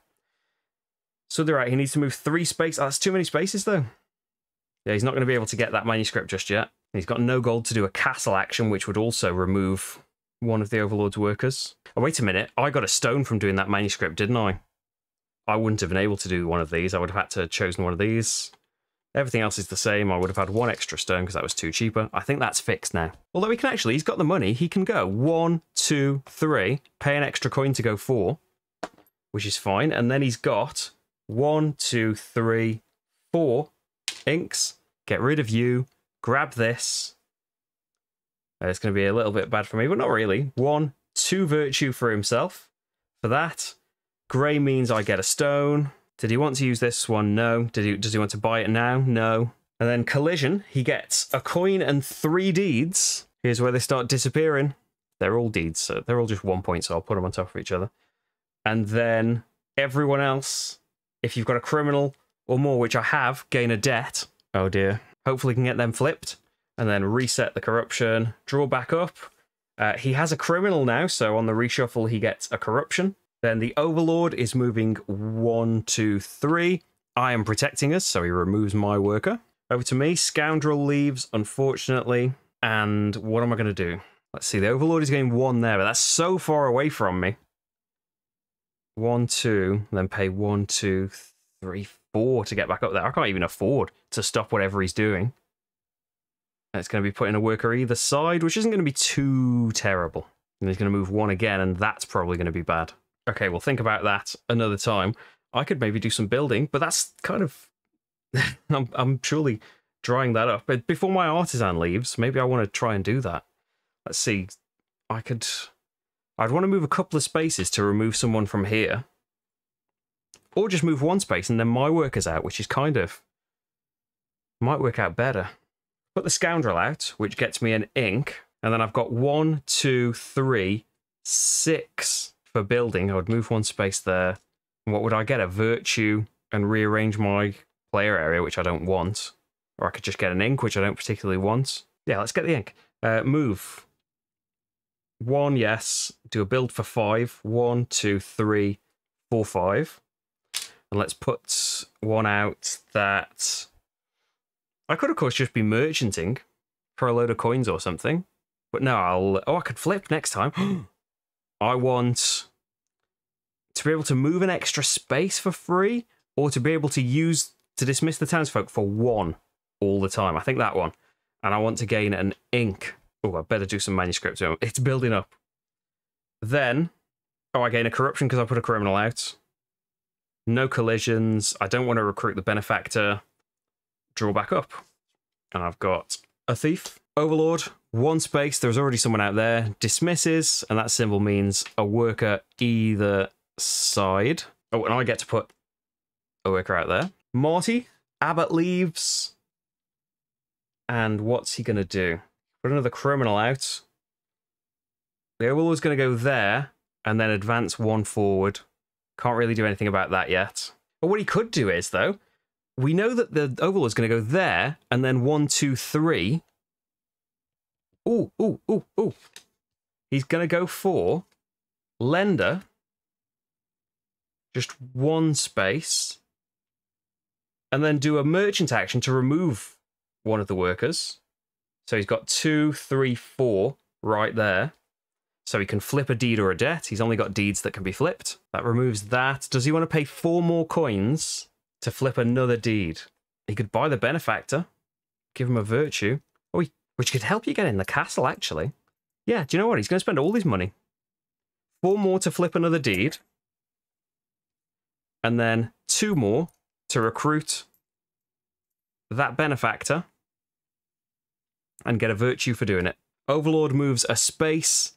S1: So they're right, he needs to move three spaces. Oh, that's too many spaces though. Yeah, he's not going to be able to get that manuscript just yet. He's got no gold to do a castle action, which would also remove one of the Overlord's workers. Oh, wait a minute. I got a stone from doing that manuscript, didn't I? I wouldn't have been able to do one of these. I would have had to have chosen one of these. Everything else is the same. I would have had one extra stone because that was two cheaper. I think that's fixed now. Although he can actually, he's got the money. He can go one, two, three, pay an extra coin to go four, which is fine. And then he's got one, two, three, four inks. Get rid of you. Grab this. Uh, it's going to be a little bit bad for me, but not really. One, two virtue for himself. For that. Grey means I get a stone. Did he want to use this one? No. Did he? Does he want to buy it now? No. And then collision, he gets a coin and three deeds. Here's where they start disappearing. They're all deeds, so they're all just one point, so I'll put them on top of each other. And then everyone else, if you've got a criminal or more, which I have, gain a debt. Oh dear. Hopefully can get them flipped. And then reset the corruption, draw back up. Uh, he has a criminal now, so on the reshuffle he gets a corruption. Then the Overlord is moving one, two, three. I am protecting us, so he removes my worker. Over to me. Scoundrel leaves, unfortunately. And what am I going to do? Let's see. The Overlord is going one there, but that's so far away from me. One, two, then pay one, two, three, four to get back up there. I can't even afford to stop whatever he's doing. And it's going to be putting a worker either side, which isn't going to be too terrible. And he's going to move one again, and that's probably going to be bad. Okay, well, think about that another time. I could maybe do some building, but that's kind of. [LAUGHS] I'm, I'm surely drying that up. But before my artisan leaves, maybe I want to try and do that. Let's see. I could. I'd want to move a couple of spaces to remove someone from here. Or just move one space and then my worker's out, which is kind of. might work out better. Put the scoundrel out, which gets me an ink. And then I've got one, two, three, six for building. I would move one space there. what would I get? A virtue and rearrange my player area, which I don't want. Or I could just get an ink, which I don't particularly want. Yeah, let's get the ink. Uh, move. One, yes. Do a build for five. One, two, three, four, five. And let's put one out that I could, of course, just be merchanting for a load of coins or something. But no, I'll. Oh, I could flip next time. [GASPS] [GASPS] I want to be able to move an extra space for free, or to be able to use to dismiss the townsfolk for one all the time. I think that one. And I want to gain an ink. Oh, I better do some manuscript. It's building up. Then, oh, I gain a corruption because I put a criminal out. No collisions. I don't want to recruit the benefactor. Draw back up. And I've got a thief. Overlord, one space. There's already someone out there. Dismisses, and that symbol means a worker either side. Oh, and I get to put a worker out there. Marty, Abbot leaves. And what's he going to do? Put another criminal out. The Overlord's going to go there and then advance one forward. Can't really do anything about that yet. But what he could do is, though, we know that the Overlord's going to go there and then one, two, three. Ooh, ooh, ooh, ooh. He's going to go for Lender. Just one space. And then do a merchant action to remove one of the workers. So he's got two, three, four right there. So he can flip a deed or a debt. He's only got deeds that can be flipped. That removes that. Does he want to pay four more coins to flip another deed? He could buy the benefactor, give him a virtue, which could help you get in the castle, actually. Yeah, do you know what? He's going to spend all his money. Four more to flip another deed. And then two more to recruit that benefactor and get a virtue for doing it. Overlord moves a space,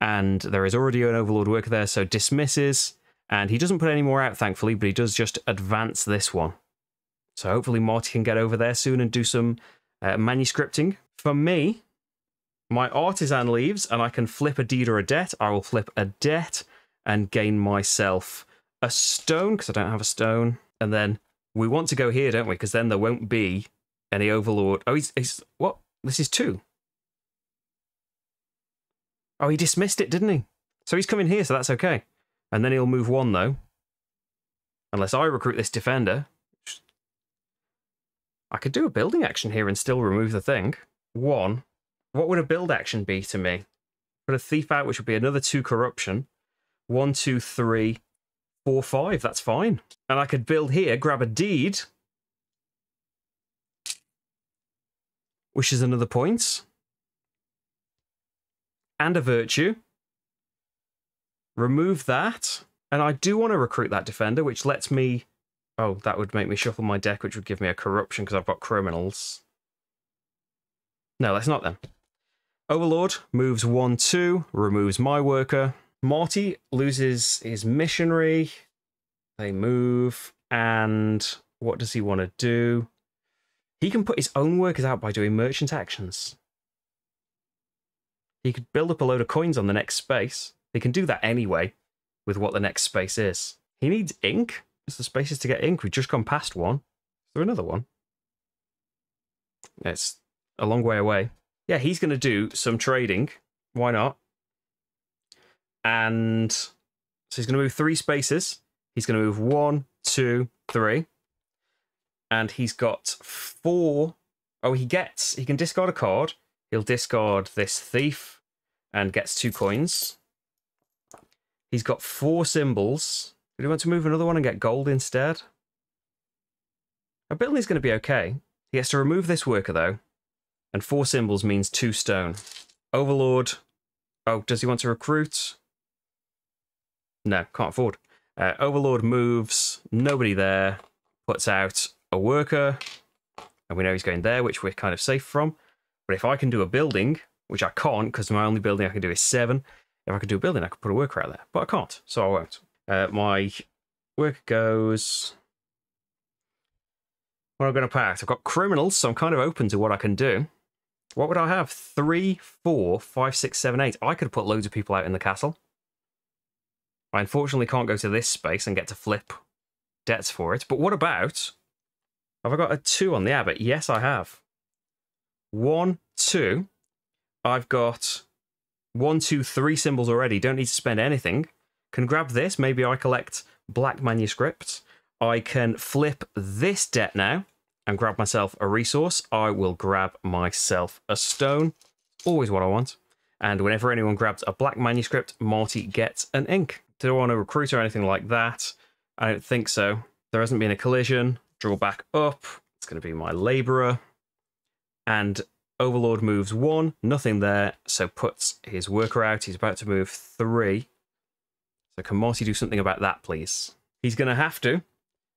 S1: and there is already an Overlord worker there, so dismisses. And he doesn't put any more out, thankfully, but he does just advance this one. So hopefully Marty can get over there soon and do some uh, manuscripting. For me, my artisan leaves, and I can flip a deed or a debt. I will flip a debt and gain myself a stone, because I don't have a stone. And then we want to go here, don't we? Because then there won't be any overlord. Oh, he's, he's what? This is two. Oh, he dismissed it, didn't he? So he's coming here, so that's okay. And then he'll move one, though. Unless I recruit this defender. I could do a building action here and still remove the thing. One. What would a build action be to me? Put a thief out, which would be another two corruption. One, two, three, four, five. That's fine. And I could build here, grab a deed. Which is another point. And a virtue. Remove that. And I do want to recruit that defender, which lets me... Oh, that would make me shuffle my deck, which would give me a corruption because I've got criminals. No, let's not then. Overlord moves 1 2, removes my worker. Marty loses his missionary. They move. And what does he want to do? He can put his own workers out by doing merchant actions. He could build up a load of coins on the next space. He can do that anyway with what the next space is. He needs ink. There's the spaces to get ink. We've just gone past one. Is there another one? It's a long way away. Yeah, he's going to do some trading. Why not? And so he's going to move three spaces. He's going to move one, two, three. And he's got four. Oh, he gets, he can discard a card. He'll discard this thief and gets two coins. He's got four symbols. Do you want to move another one and get gold instead? Ability's going to be okay. He has to remove this worker, though. And four symbols means two stone. Overlord Oh, does he want to recruit? No, can't afford. Uh, Overlord moves, nobody there, puts out a worker, and we know he's going there, which we're kind of safe from. But if I can do a building, which I can't because my only building I can do is seven, if I could do a building, I could put a worker out there, but I can't, so I won't. Uh, my worker goes. What am I going to out? I've got criminals, so I'm kind of open to what I can do. What would I have? Three, four, five, six, seven, eight. I could put loads of people out in the castle. I unfortunately can't go to this space and get to flip debts for it. But what about... Have I got a two on the abbot? Yes, I have. One, two. I've got one, two, three symbols already. Don't need to spend anything. Can grab this. Maybe I collect black manuscripts. I can flip this debt now and grab myself a resource. I will grab myself a stone. Always what I want. And whenever anyone grabs a black manuscript, Marty gets an ink. Do I want to recruit or anything like that? I don't think so. There hasn't been a collision. Draw back up. It's going to be my labourer. And Overlord moves one, nothing there, so puts his worker out. He's about to move three. So can Marty do something about that, please? He's going to have to.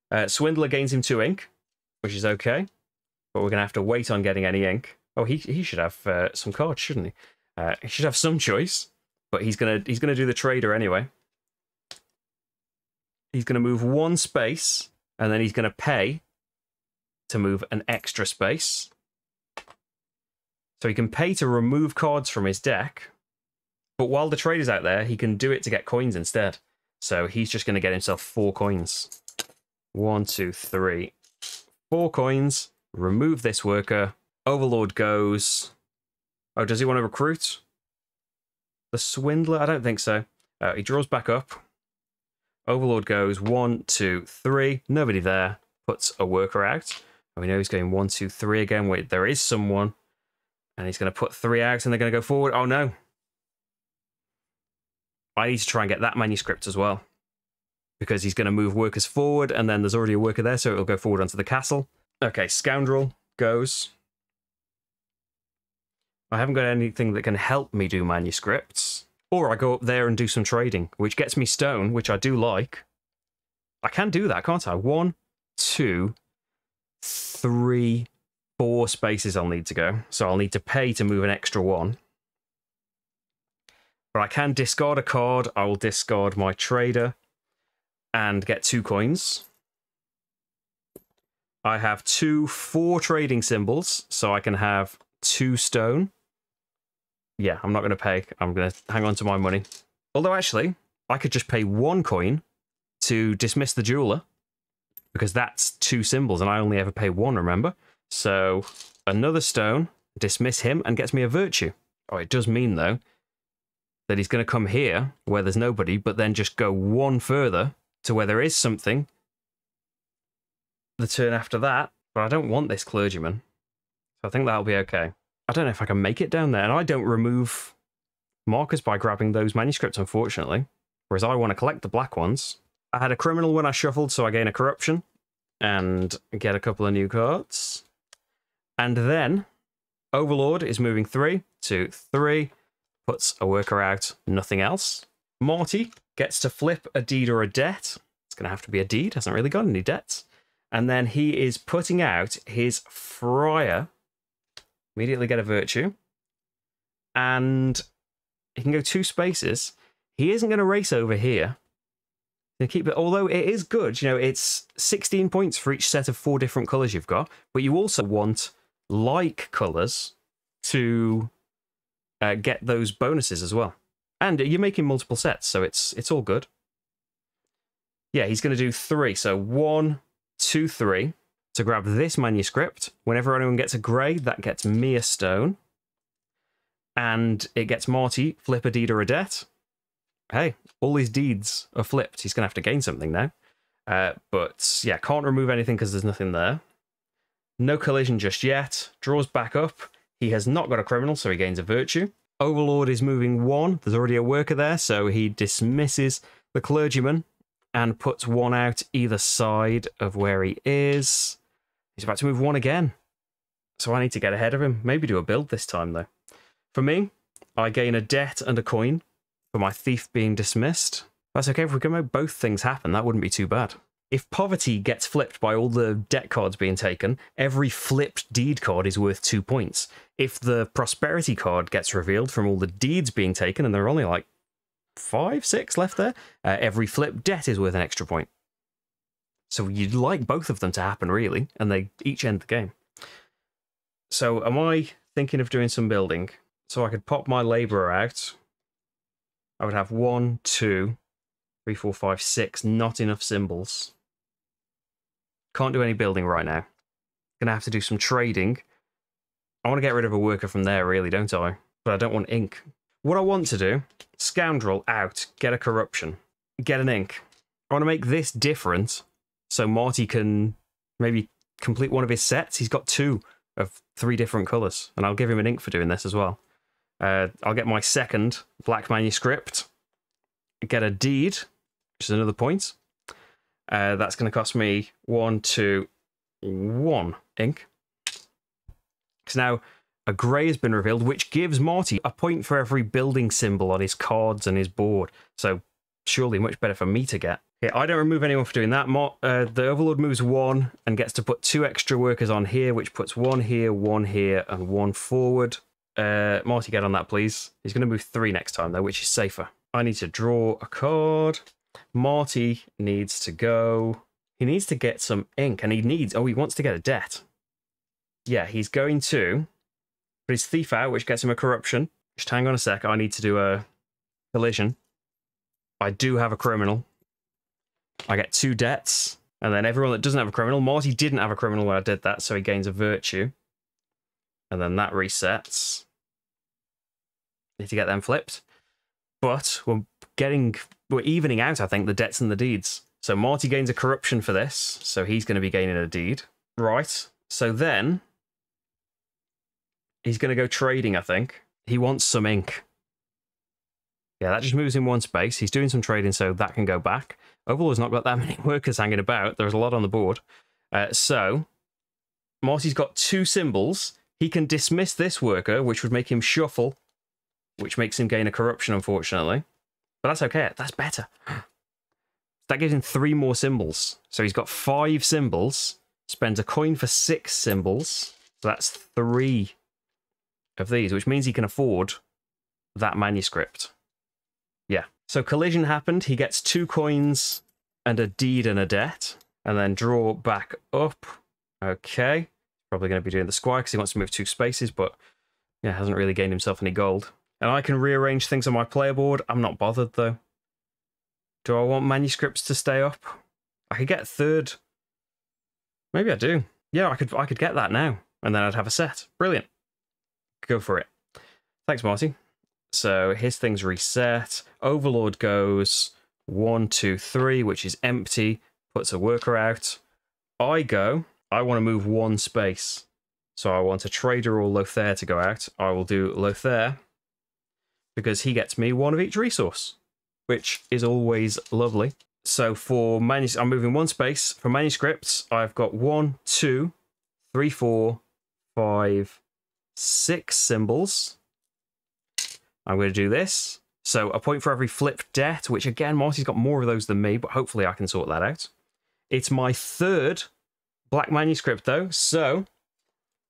S1: Uh, Swindler gains him two ink, which is okay. But we're going to have to wait on getting any ink. Oh, he, he should have uh, some cards, shouldn't he? Uh, he should have some choice, but he's gonna he's gonna do the trader anyway. He's gonna move one space, and then he's gonna pay to move an extra space. So he can pay to remove cards from his deck, but while the trader's out there, he can do it to get coins instead. So he's just going to get himself four coins. One, two, three, four coins. Remove this worker. Overlord goes. Oh, does he want to recruit? The Swindler? I don't think so. Uh, he draws back up. Overlord goes one, two, three. Nobody there. Puts a worker out. And we know he's going one, two, three again. Wait, there is someone. And he's going to put three out and they're going to go forward. Oh, no. I need to try and get that manuscript as well. Because he's going to move workers forward and then there's already a worker there, so it'll go forward onto the castle. Okay, Scoundrel goes. I haven't got anything that can help me do manuscripts. Or I go up there and do some trading, which gets me stone, which I do like. I can do that, can't I? One, two, three, four spaces I'll need to go. So I'll need to pay to move an extra one. But I can discard a card. I will discard my trader and get two coins. I have two four trading symbols, so I can have two stone. Yeah, I'm not going to pay. I'm going to hang on to my money. Although, actually, I could just pay one coin to dismiss the jeweler because that's two symbols and I only ever pay one, remember? So, another stone, dismiss him, and gets me a virtue. Oh, it does mean, though, that he's going to come here where there's nobody, but then just go one further to where there is something the turn after that. But I don't want this clergyman. So I think that'll be okay. I don't know if I can make it down there. And I don't remove markers by grabbing those manuscripts, unfortunately. Whereas I want to collect the black ones. I had a criminal when I shuffled, so I gain a corruption and get a couple of new cards. And then Overlord is moving three to three, puts a worker out, nothing else. Marty gets to flip a deed or a debt. It's going to have to be a deed, hasn't really got any debts. And then he is putting out his friar. Immediately get a virtue. And he can go two spaces. He isn't going to race over here. To keep it, although it is good, you know, it's 16 points for each set of four different colours you've got, but you also want like colours to uh, get those bonuses as well. And you're making multiple sets, so it's it's all good. Yeah, he's going to do three. So one, two, three to grab this manuscript. Whenever anyone gets a grey, that gets me a stone. And it gets Marty, flip a deed or a debt. Hey, all these deeds are flipped. He's going to have to gain something now. Uh, but yeah, can't remove anything because there's nothing there. No collision just yet. Draws back up. He has not got a criminal, so he gains a virtue. Overlord is moving one. There's already a worker there, so he dismisses the clergyman and puts one out either side of where he is. He's about to move one again. So I need to get ahead of him. Maybe do a build this time, though. For me, I gain a debt and a coin for my thief being dismissed. That's okay if we can make both things happen. That wouldn't be too bad. If poverty gets flipped by all the debt cards being taken, every flipped deed card is worth two points. If the prosperity card gets revealed from all the deeds being taken, and there are only like five, six left there, uh, every flipped debt is worth an extra point. So you'd like both of them to happen, really, and they each end the game. So am I thinking of doing some building? So I could pop my labourer out. I would have one, two, three, four, five, six, not enough symbols. Can't do any building right now. Gonna have to do some trading. I want to get rid of a worker from there, really, don't I? But I don't want ink. What I want to do, scoundrel out, get a corruption, get an ink. I want to make this different so Marty can maybe complete one of his sets. He's got two of three different colours, and I'll give him an ink for doing this as well. Uh, I'll get my second black manuscript, get a deed, which is another point. Uh, that's going to cost me one, two, one ink. Because now a grey has been revealed, which gives Marty a point for every building symbol on his cards and his board. So surely much better for me to get. Okay, I don't remove anyone for doing that. uh, the Overlord moves one and gets to put two extra workers on here, which puts one here, one here, and one forward. Uh, Marty, get on that, please. He's going to move three next time, though, which is safer. I need to draw a card. Marty needs to go. He needs to get some ink, and he needs. Oh, he wants to get a debt. Yeah, he's going to put his thief out, which gets him a corruption. Just hang on a sec. I need to do a collision. I do have a criminal. I get two debts, and then everyone that doesn't have a criminal. Marty didn't have a criminal when I did that, so he gains a virtue. And then that resets. Need to get them flipped. But we're getting we're evening out, I think, the debts and the deeds. So Marty gains a corruption for this, so he's going to be gaining a deed. Right. So then he's going to go trading, I think. He wants some ink. Yeah, that just moves in one space. He's doing some trading, so that can go back. Overall, Overlord's not got that [LAUGHS] many workers hanging about. There's a lot on the board. Uh, so Marty's got two symbols. He can dismiss this worker, which would make him shuffle, which makes him gain a corruption, unfortunately. But that's okay. That's better. That gives him three more symbols. So he's got five symbols, spends a coin for six symbols. So that's three of these, which means he can afford that manuscript. Yeah. So collision happened. He gets two coins and a deed and a debt, and then draw back up. Okay. Probably going to be doing the squire because he wants to move two spaces, but yeah, hasn't really gained himself any gold. And I can rearrange things on my player board. I'm not bothered though. Do I want manuscripts to stay up? I could get third. Maybe I do. Yeah, I could I could get that now. And then I'd have a set. Brilliant. Go for it. Thanks, Marty. So his thing's reset. Overlord goes one, two, three, which is empty, puts a worker out. I go, I want to move one space. So I want a trader or Lothair to go out. I will do Lothair because he gets me one of each resource, which is always lovely. So for manus, I'm moving one space. For manuscripts, I've got one, two, three, four, five, six symbols. I'm going to do this. So a point for every flipped debt, which again, Marty's got more of those than me, but hopefully I can sort that out. It's my third black manuscript though, so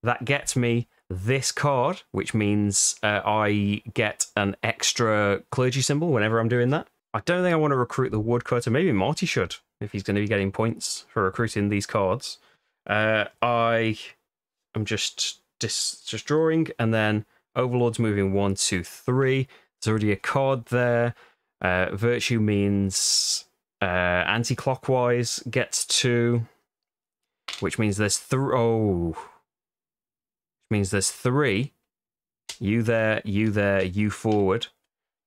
S1: that gets me this card, which means uh, I get an extra clergy symbol whenever I'm doing that. I don't think I want to recruit the woodcutter. Maybe Marty should, if he's going to be getting points for recruiting these cards. Uh, I am just, just just drawing, and then Overlord's moving one, two, three. There's already a card there. Uh, virtue means uh, anti-clockwise gets two, which means there's three. Oh, means there's three. You there, you there, you forward.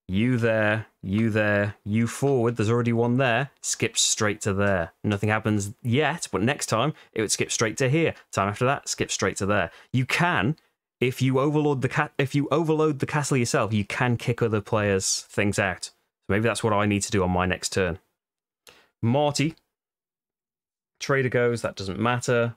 S1: You there, you there, you forward. There's already one there. Skips straight to there. Nothing happens yet, but next time it would skip straight to here. Time after that, skip straight to there. You can if you overload the cat if you overload the castle yourself, you can kick other players' things out. So maybe that's what I need to do on my next turn. Marty. Trader goes, that doesn't matter.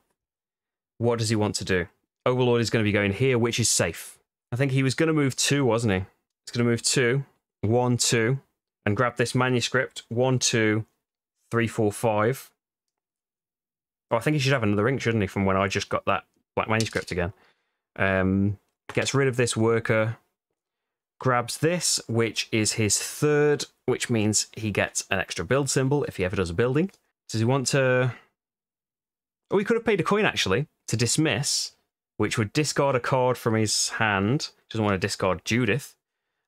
S1: What does he want to do? Overlord is going to be going here, which is safe. I think he was going to move two, wasn't he? He's going to move two, one, two, and grab this manuscript. One, two, three, four, five. Oh, I think he should have another ink, shouldn't he, from when I just got that black manuscript again. Um, gets rid of this worker, grabs this, which is his third, which means he gets an extra build symbol if he ever does a building. Does he want to... Oh, he could have paid a coin, actually, to dismiss, which would discard a card from his hand. Doesn't want to discard Judith.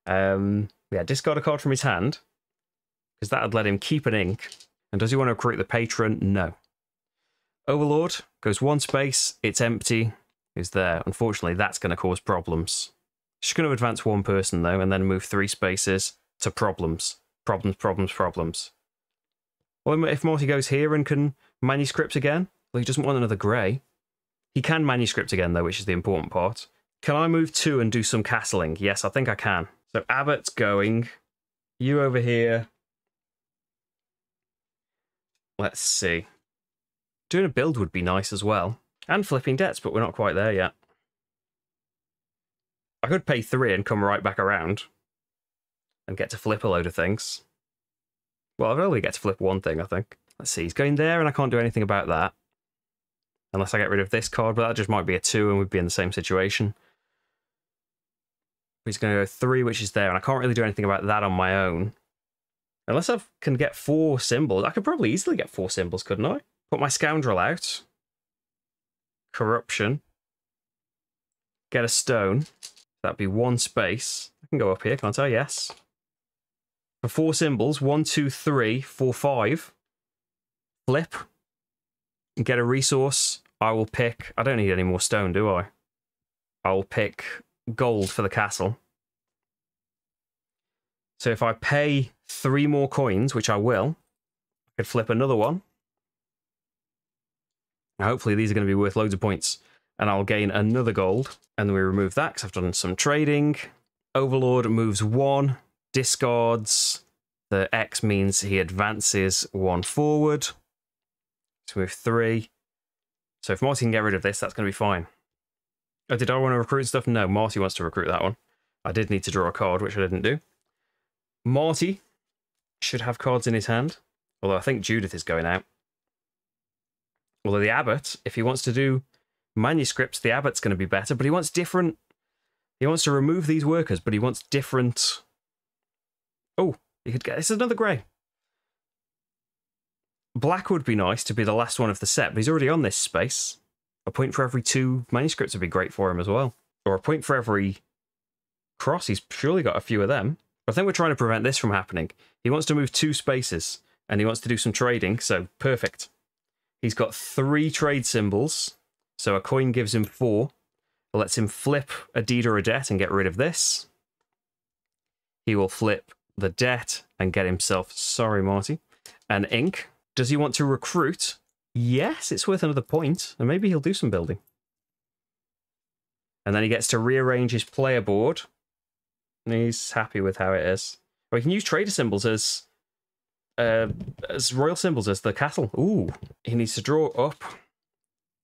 S1: Um, yeah, discard a card from his hand, because that would let him keep an ink. And does he want to recruit the patron? No. Overlord goes one space, it's empty, is there. Unfortunately, that's going to cause problems. She's going to advance one person, though, and then move three spaces to problems. Problems, problems, problems. Well, if Morty goes here and can manuscript again, well, he doesn't want another grey. He can manuscript again, though, which is the important part. Can I move two and do some castling? Yes, I think I can. So Abbot's going. You over here. Let's see. Doing a build would be nice as well. And flipping debts, but we're not quite there yet. I could pay three and come right back around. And get to flip a load of things. Well, I've only get to flip one thing, I think. Let's see, he's going there and I can't do anything about that. Unless I get rid of this card, but that just might be a two and we'd be in the same situation. He's going to go three, which is there, and I can't really do anything about that on my own. Unless I can get four symbols. I could probably easily get four symbols, couldn't I? Put my scoundrel out. Corruption. Get a stone. That'd be one space. I can go up here, can't I? Yes. For four symbols, one, two, three, four, five. Flip. Get a resource. I will pick... I don't need any more stone, do I? I will pick gold for the castle. So if I pay three more coins, which I will, I could flip another one. Now, hopefully these are going to be worth loads of points. And I'll gain another gold. And then we remove that because I've done some trading. Overlord moves one, discards. The X means he advances one forward. So move three. So if Marty can get rid of this, that's going to be fine. Oh, did I want to recruit stuff? No, Marty wants to recruit that one. I did need to draw a card, which I didn't do. Marty should have cards in his hand. Although I think Judith is going out. Although the abbot, if he wants to do manuscripts, the abbot's going to be better, but he wants different... He wants to remove these workers, but he wants different... Oh, he could get... This is another grey. Black would be nice to be the last one of the set, but he's already on this space. A point for every two manuscripts would be great for him as well. Or a point for every cross. He's surely got a few of them. I think we're trying to prevent this from happening. He wants to move two spaces, and he wants to do some trading, so perfect. He's got three trade symbols, so a coin gives him four. It lets him flip a deed or a debt and get rid of this. He will flip the debt and get himself, sorry Marty, an ink. Does he want to recruit? Yes, it's worth another point, and maybe he'll do some building. And then he gets to rearrange his player board And He's happy with how it is. We can use trader symbols as uh, as royal symbols as the castle. Ooh, he needs to draw up.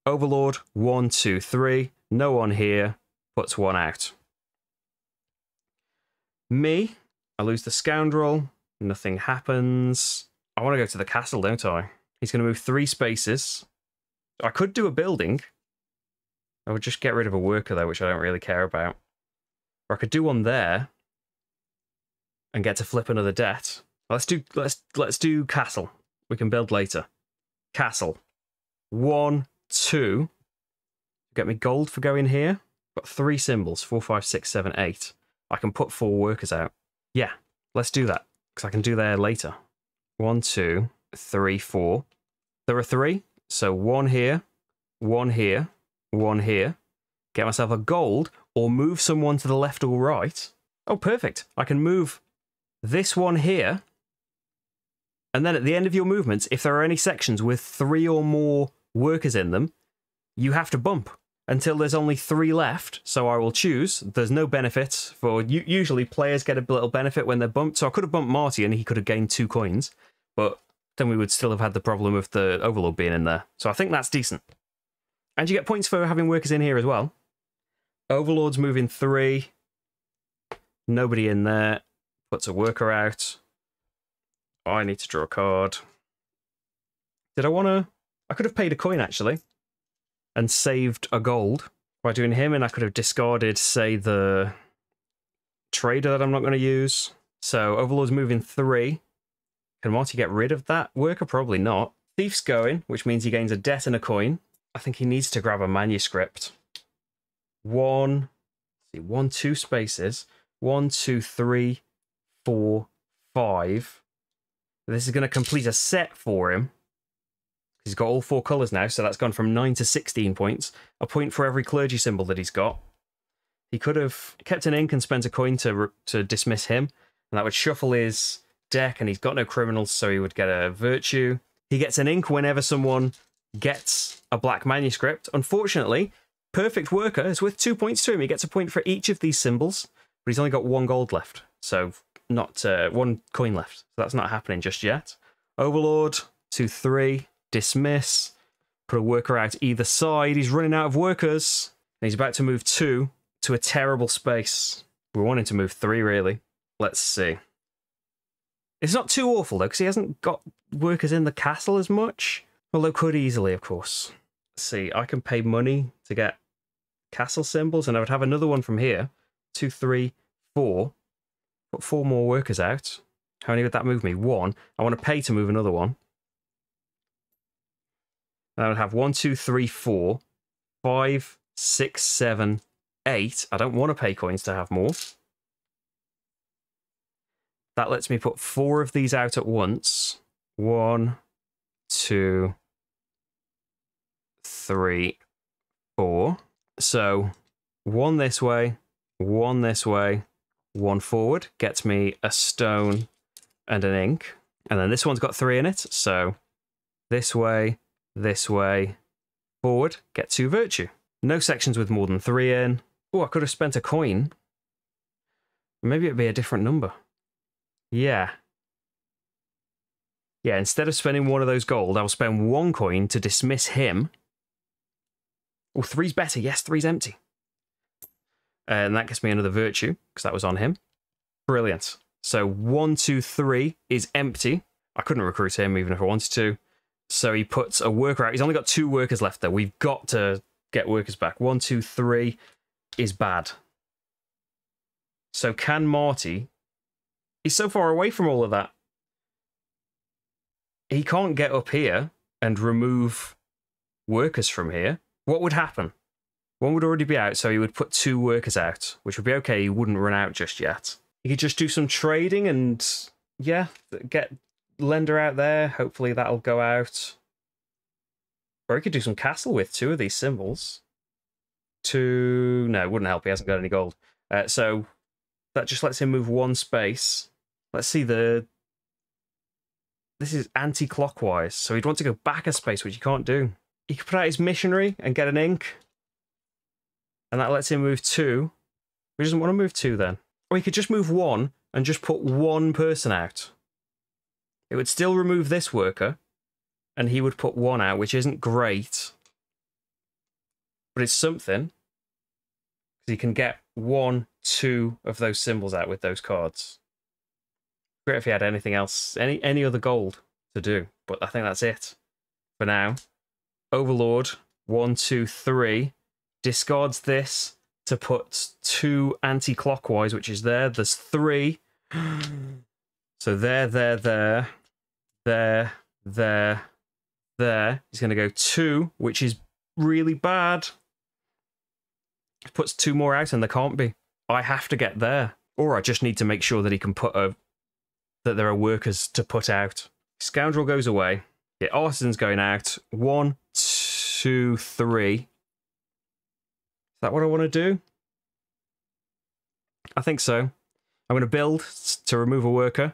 S1: Overlord, one, two, three. No one here. Puts one out. Me, I lose the scoundrel. Nothing happens. I want to go to the castle, don't I? He's going to move three spaces. I could do a building. I would just get rid of a worker, though, which I don't really care about. Or I could do one there and get to flip another debt. Let's do let's let's do castle. We can build later. Castle. One, two. Get me gold for going here. Got three symbols. Four, five, six, seven, eight. I can put four workers out. Yeah, let's do that. Because I can do there later. One, two, three, four. There are three. So one here, one here, one here. Get myself a gold or move someone to the left or right. Oh, perfect. I can move this one here. And then at the end of your movements, if there are any sections with three or more workers in them, you have to bump until there's only three left. So I will choose. There's no benefit for usually players get a little benefit when they're bumped. So I could have bumped Marty and he could have gained two coins, but then we would still have had the problem of the Overlord being in there. So I think that's decent. And you get points for having workers in here as well. Overlord's moving three. Nobody in there. Puts a worker out. I need to draw a card. Did I want to... I could have paid a coin, actually, and saved a gold by doing him, and I could have discarded, say, the trader that I'm not going to use. So Overlord's moving three. Can Marty get rid of that worker? Probably not. Thief's going, which means he gains a debt and a coin. I think he needs to grab a manuscript. One, see, one, two spaces. One, two, three, four, five. This is going to complete a set for him. He's got all four colours now, so that's gone from 9 to 16 points. A point for every clergy symbol that he's got. He could have kept an ink and spent a coin to, to dismiss him, and that would shuffle his deck, and he's got no criminals, so he would get a virtue. He gets an ink whenever someone gets a black manuscript. Unfortunately, Perfect Worker is worth two points to him. He gets a point for each of these symbols, but he's only got one gold left, so not uh, one coin left. So that's not happening just yet. Overlord, two, three dismiss, put a worker out either side. He's running out of workers. And he's about to move two to a terrible space. We're wanting to move three, really. Let's see. It's not too awful, though, because he hasn't got workers in the castle as much. Although could easily, of course. Let's see, I can pay money to get castle symbols, and I would have another one from here. Two, three, four. Put four more workers out. How many would that move me? One. I want to pay to move another one. I would have one, two, three, four, five, six, seven, eight. I don't want to pay coins to have more. That lets me put four of these out at once. One, two, three, four. So one this way, one this way, one forward gets me a stone and an ink. And then this one's got three in it. So this way, this way, forward, get two virtue. No sections with more than three in. Oh, I could have spent a coin. Maybe it'd be a different number. Yeah. Yeah, instead of spending one of those gold, I'll spend one coin to dismiss him. Oh, three's better. Yes, three's empty. And that gets me another virtue, because that was on him. Brilliant. So one, two, three is empty. I couldn't recruit him even if I wanted to. So he puts a worker out. He's only got two workers left there. We've got to get workers back. One, two, three is bad. So can Marty? He's so far away from all of that. He can't get up here and remove workers from here. What would happen? One would already be out, so he would put two workers out, which would be okay. He wouldn't run out just yet. He could just do some trading and, yeah, get lender out there. Hopefully that'll go out. Or he could do some castle with two of these symbols. Two... No, it wouldn't help. He hasn't got any gold. Uh, so that just lets him move one space. Let's see the... This is anti-clockwise, so he'd want to go back a space, which he can't do. He could put out his missionary and get an ink. And that lets him move two. He doesn't want to move two then. Or he could just move one and just put one person out. It would still remove this worker, and he would put one out, which isn't great. But it's something. Because he can get one, two of those symbols out with those cards. Great if he had anything else, any any other gold to do. But I think that's it for now. Overlord, one, two, three, discards this to put two anti-clockwise, which is there. There's three. So there, there, there there, there, there. He's going to go two, which is really bad. Puts two more out and there can't be. I have to get there. Or I just need to make sure that he can put a... that there are workers to put out. Scoundrel goes away. Yeah, Artisan's going out. One, two, three. Is that what I want to do? I think so. I'm going to build to remove a worker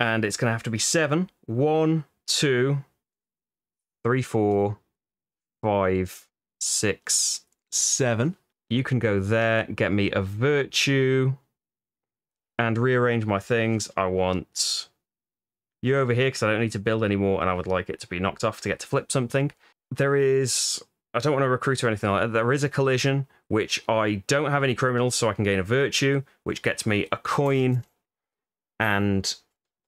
S1: and it's going to have to be seven. One, two, three, four, five, six, seven. You can go there, get me a virtue, and rearrange my things. I want you over here because I don't need to build anymore, and I would like it to be knocked off to get to flip something. There is I don't want to recruit or anything like that. There is a collision, which I don't have any criminals, so I can gain a virtue, which gets me a coin and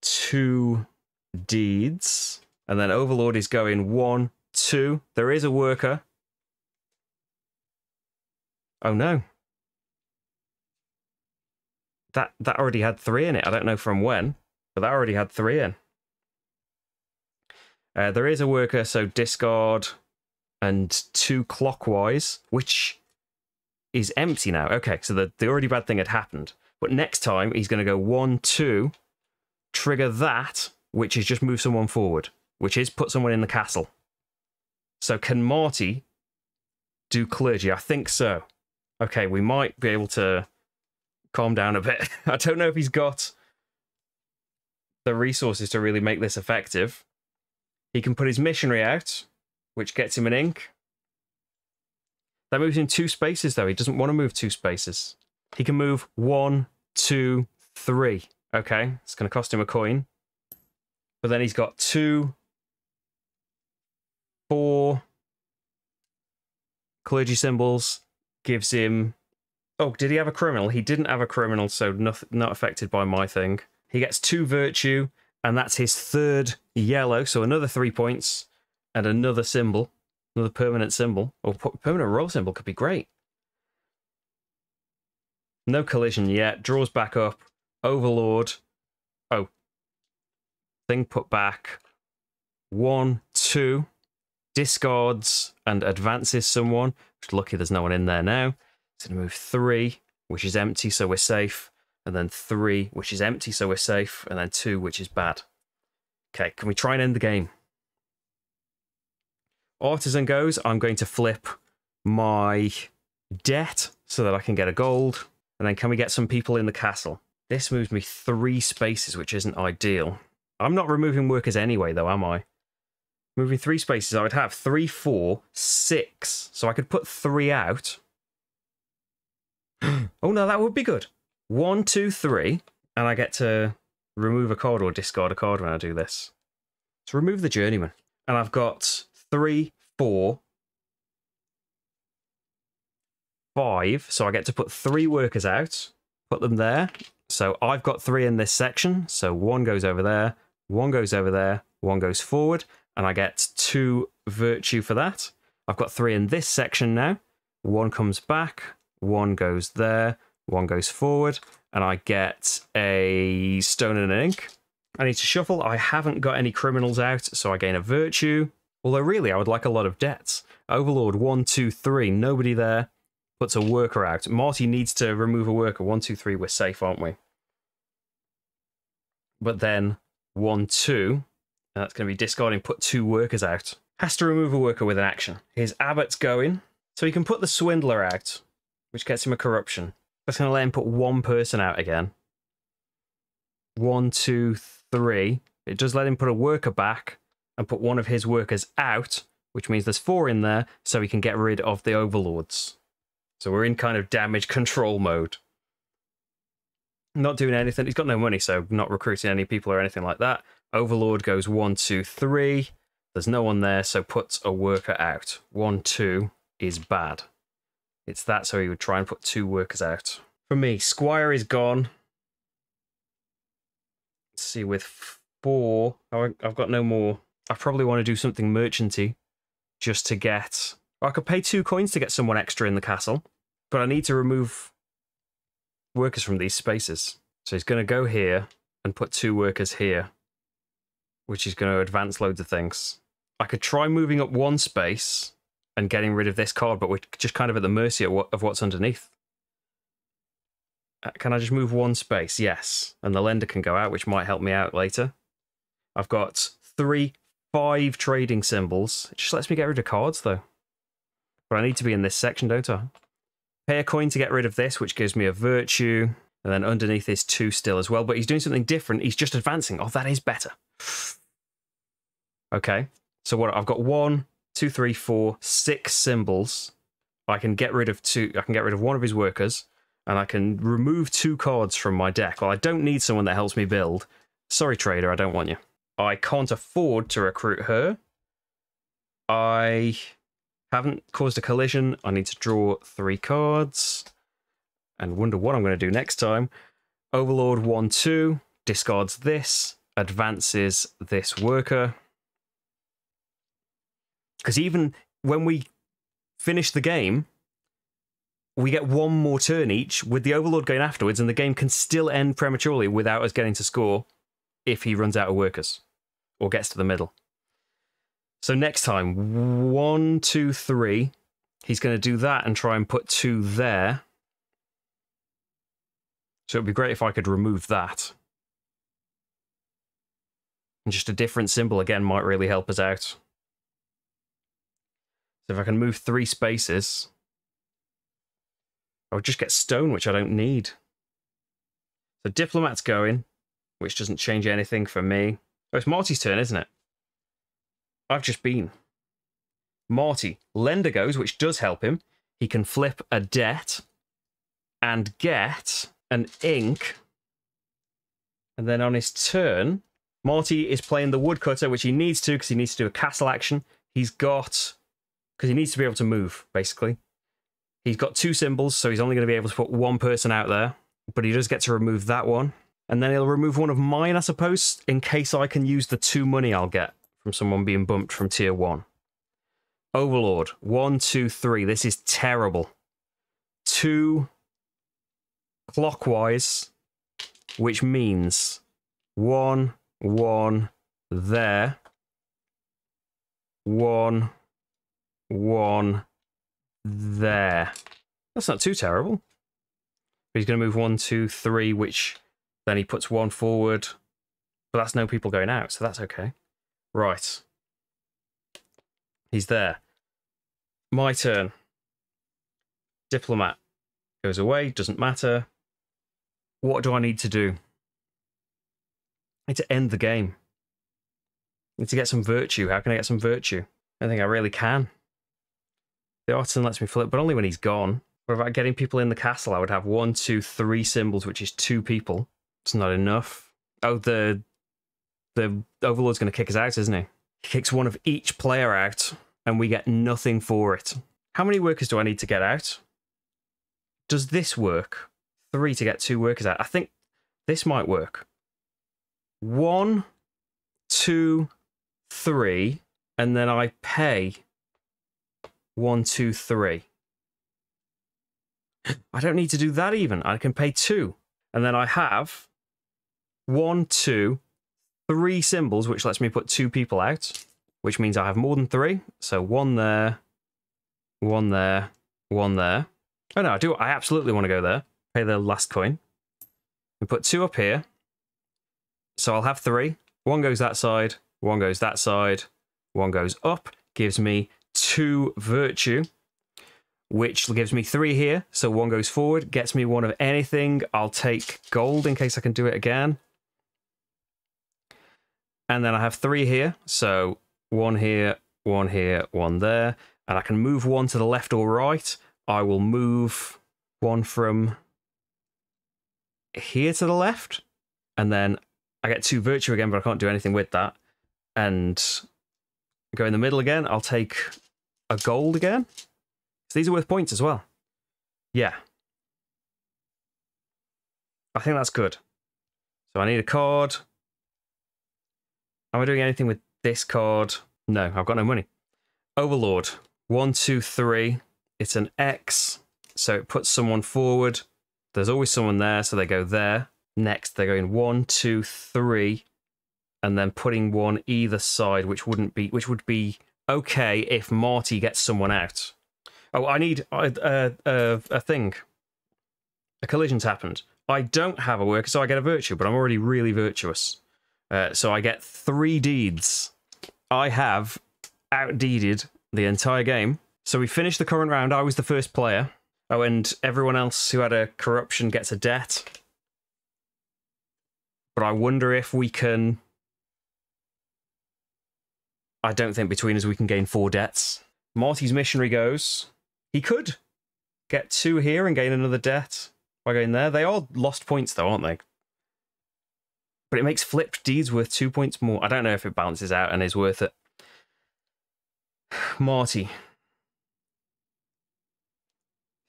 S1: two deeds. And then Overlord is going one, two. There is a worker. Oh no. That that already had three in it. I don't know from when, but that already had three in. Uh, there is a worker, so discard and two clockwise, which is empty now. Okay, so the, the already bad thing had happened. But next time, he's going to go one, two, trigger that, which is just move someone forward, which is put someone in the castle. So can Marty do clergy? I think so. Okay, we might be able to calm down a bit. [LAUGHS] I don't know if he's got the resources to really make this effective. He can put his missionary out, which gets him an ink. That moves him two spaces, though. He doesn't want to move two spaces. He can move one, two, three. Okay, it's going to cost him a coin. But then he's got two, four clergy symbols. Gives him. Oh, did he have a criminal? He didn't have a criminal, so not, not affected by my thing. He gets two virtue, and that's his third yellow, so another three points and another symbol, another permanent symbol, or permanent roll symbol could be great. No collision yet. Draws back up. Overlord. Oh. Thing put back. One, two. Discards and advances someone. Lucky there's no one in there now. To move three, which is empty, so we're safe. And then three, which is empty, so we're safe. And then two, which is bad. Okay, can we try and end the game? Artisan goes, I'm going to flip my debt so that I can get a gold. And then can we get some people in the castle? This moves me three spaces, which isn't ideal. I'm not removing workers anyway, though, am I? Moving three spaces, I would have three, four, six. So I could put three out. [GASPS] oh, no, that would be good. One, two, three. And I get to remove a card or discard a card when I do this. So remove the journeyman. And I've got three, four, five. So I get to put three workers out, put them there. So I've got three in this section. So one goes over there, one goes over there, one goes forward, and I get two virtue for that. I've got three in this section now. One comes back, one goes there, one goes forward, and I get a stone and an ink. I need to shuffle. I haven't got any criminals out, so I gain a virtue. Although, really, I would like a lot of debts. Overlord, one, two, three, nobody there. Puts a worker out. Marty needs to remove a worker. One, two, three, we're safe, aren't we? But then, one, two, that's going to be discarding, put two workers out. Has to remove a worker with an action. His abbot's going. So he can put the swindler out, which gets him a corruption. That's going to let him put one person out again. One, two, three. It does let him put a worker back and put one of his workers out, which means there's four in there, so we can get rid of the overlords. So we're in kind of damage control mode. Not doing anything. He's got no money, so not recruiting any people or anything like that. Overlord goes one, two, three. There's no one there, so puts a worker out. One, two is bad. It's that, so he would try and put two workers out. For me, Squire is gone. Let's see, with four, oh, I've got no more I probably want to do something merchanty just to get. I could pay two coins to get someone extra in the castle, but I need to remove workers from these spaces. So he's going to go here and put two workers here, which is going to advance loads of things. I could try moving up one space and getting rid of this card, but we're just kind of at the mercy of, what, of what's underneath. Uh, can I just move one space? Yes. And the lender can go out, which might help me out later. I've got three five trading symbols. It just lets me get rid of cards, though. But I need to be in this section, don't I? Pay a coin to get rid of this, which gives me a virtue. And then underneath is two still as well. But he's doing something different. He's just advancing. Oh, that is better. [SIGHS] Okay. So what? I've got one, two, three, four, six symbols. I can get rid of two. I can get rid of one of his workers. And I can remove two cards from my deck. Well, I don't need someone that helps me build. Sorry, trader. I don't want you. I can't afford to recruit her. I Haven't caused a collision. I need to draw three cards and wonder what I'm going to do next time. Overlord 1 2 discards this, advances this worker. Because even when we finish the game, we get one more turn each with the Overlord going afterwards, and the game can still end prematurely without us getting to score if he runs out of workers or gets to the middle. So next time, one, two, three. He's going to do that and try and put two there. So it'd be great if I could remove that. And just a different symbol again might really help us out. So if I can move three spaces, I'll just get stone, which I don't need. So Diplomat's going, which doesn't change anything for me. Oh, it's Marty's turn, isn't it? I've just been. Marty, lender goes, which does help him. He can flip a debt and get an ink. And then on his turn, Marty is playing the woodcutter, which he needs to because he needs to do a castle action. He's got, because he needs to be able to move, basically. He's got two symbols, so he's only going to be able to put one person out there, but he does get to remove that one. And then he'll remove one of mine, I suppose, in case I can use the two money I'll get from someone being bumped from tier one. Overlord, one, two, three. This is terrible. Two clockwise, which means one, one there, one, one there. That's not too terrible. He's going to move one, two, three, which then he puts one forward. But that's no people going out, so that's okay. Right. He's there. My turn. Diplomat goes away, doesn't matter. What do I need to do? I need to end the game. I need to get some virtue. How can I get some virtue? I don't think I really can. The artisan lets me flip, but only when he's gone. About getting people in the castle? I would have one, two, three symbols, which is two people. It's not enough. Oh, the the overlord's going to kick us out, isn't he? He kicks one of each player out, and we get nothing for it. How many workers do I need to get out? Does this work? Three to get two workers out. I think this might work. One, two, three, and then I pay one, two, three. I don't need to do that even. I can pay two. And then I have one, two, three symbols, which lets me put two people out, which means I have more than three. So one there, one there, one there. Oh no, I do. I absolutely want to go there. Pay the last coin. And put two up here. So I'll have three. One goes that side, one goes that side, one goes up. Gives me two virtue, which gives me three here. So one goes forward, gets me one of anything. I'll take gold in case I can do it again. And then I have three here. So one here, one here, one there. And I can move one to the left or right. I will move one from here to the left. And then I get two virtue again, but I can't do anything with that. And go in the middle again. I'll take a gold again. So these are worth points as well. Yeah. I think that's good. So I need a card. Am I doing anything with this card? No, I've got no money. Overlord. One, two, three. It's an X. So it puts someone forward. There's always someone there, so they go there. Next, they're going one, two, three, and then putting one either side, which wouldn't be, which would be okay if Marty gets someone out. Oh, I need a, a, a thing. A collision's happened. I don't have a worker, so I get a virtue, but I'm already really virtuous. Uh, so I get three deeds. I have outdeeded the entire game. So we finished the current round. I was the first player. Oh, and everyone else who had a corruption gets a debt. But I wonder if we can. I don't think between us we can gain four debts. Marty's missionary goes. He could get two here and gain another debt by going there. They are lost points, though, aren't they? but it makes flipped deeds worth two points more. I don't know if it balances out and is worth it. [SIGHS] Marty.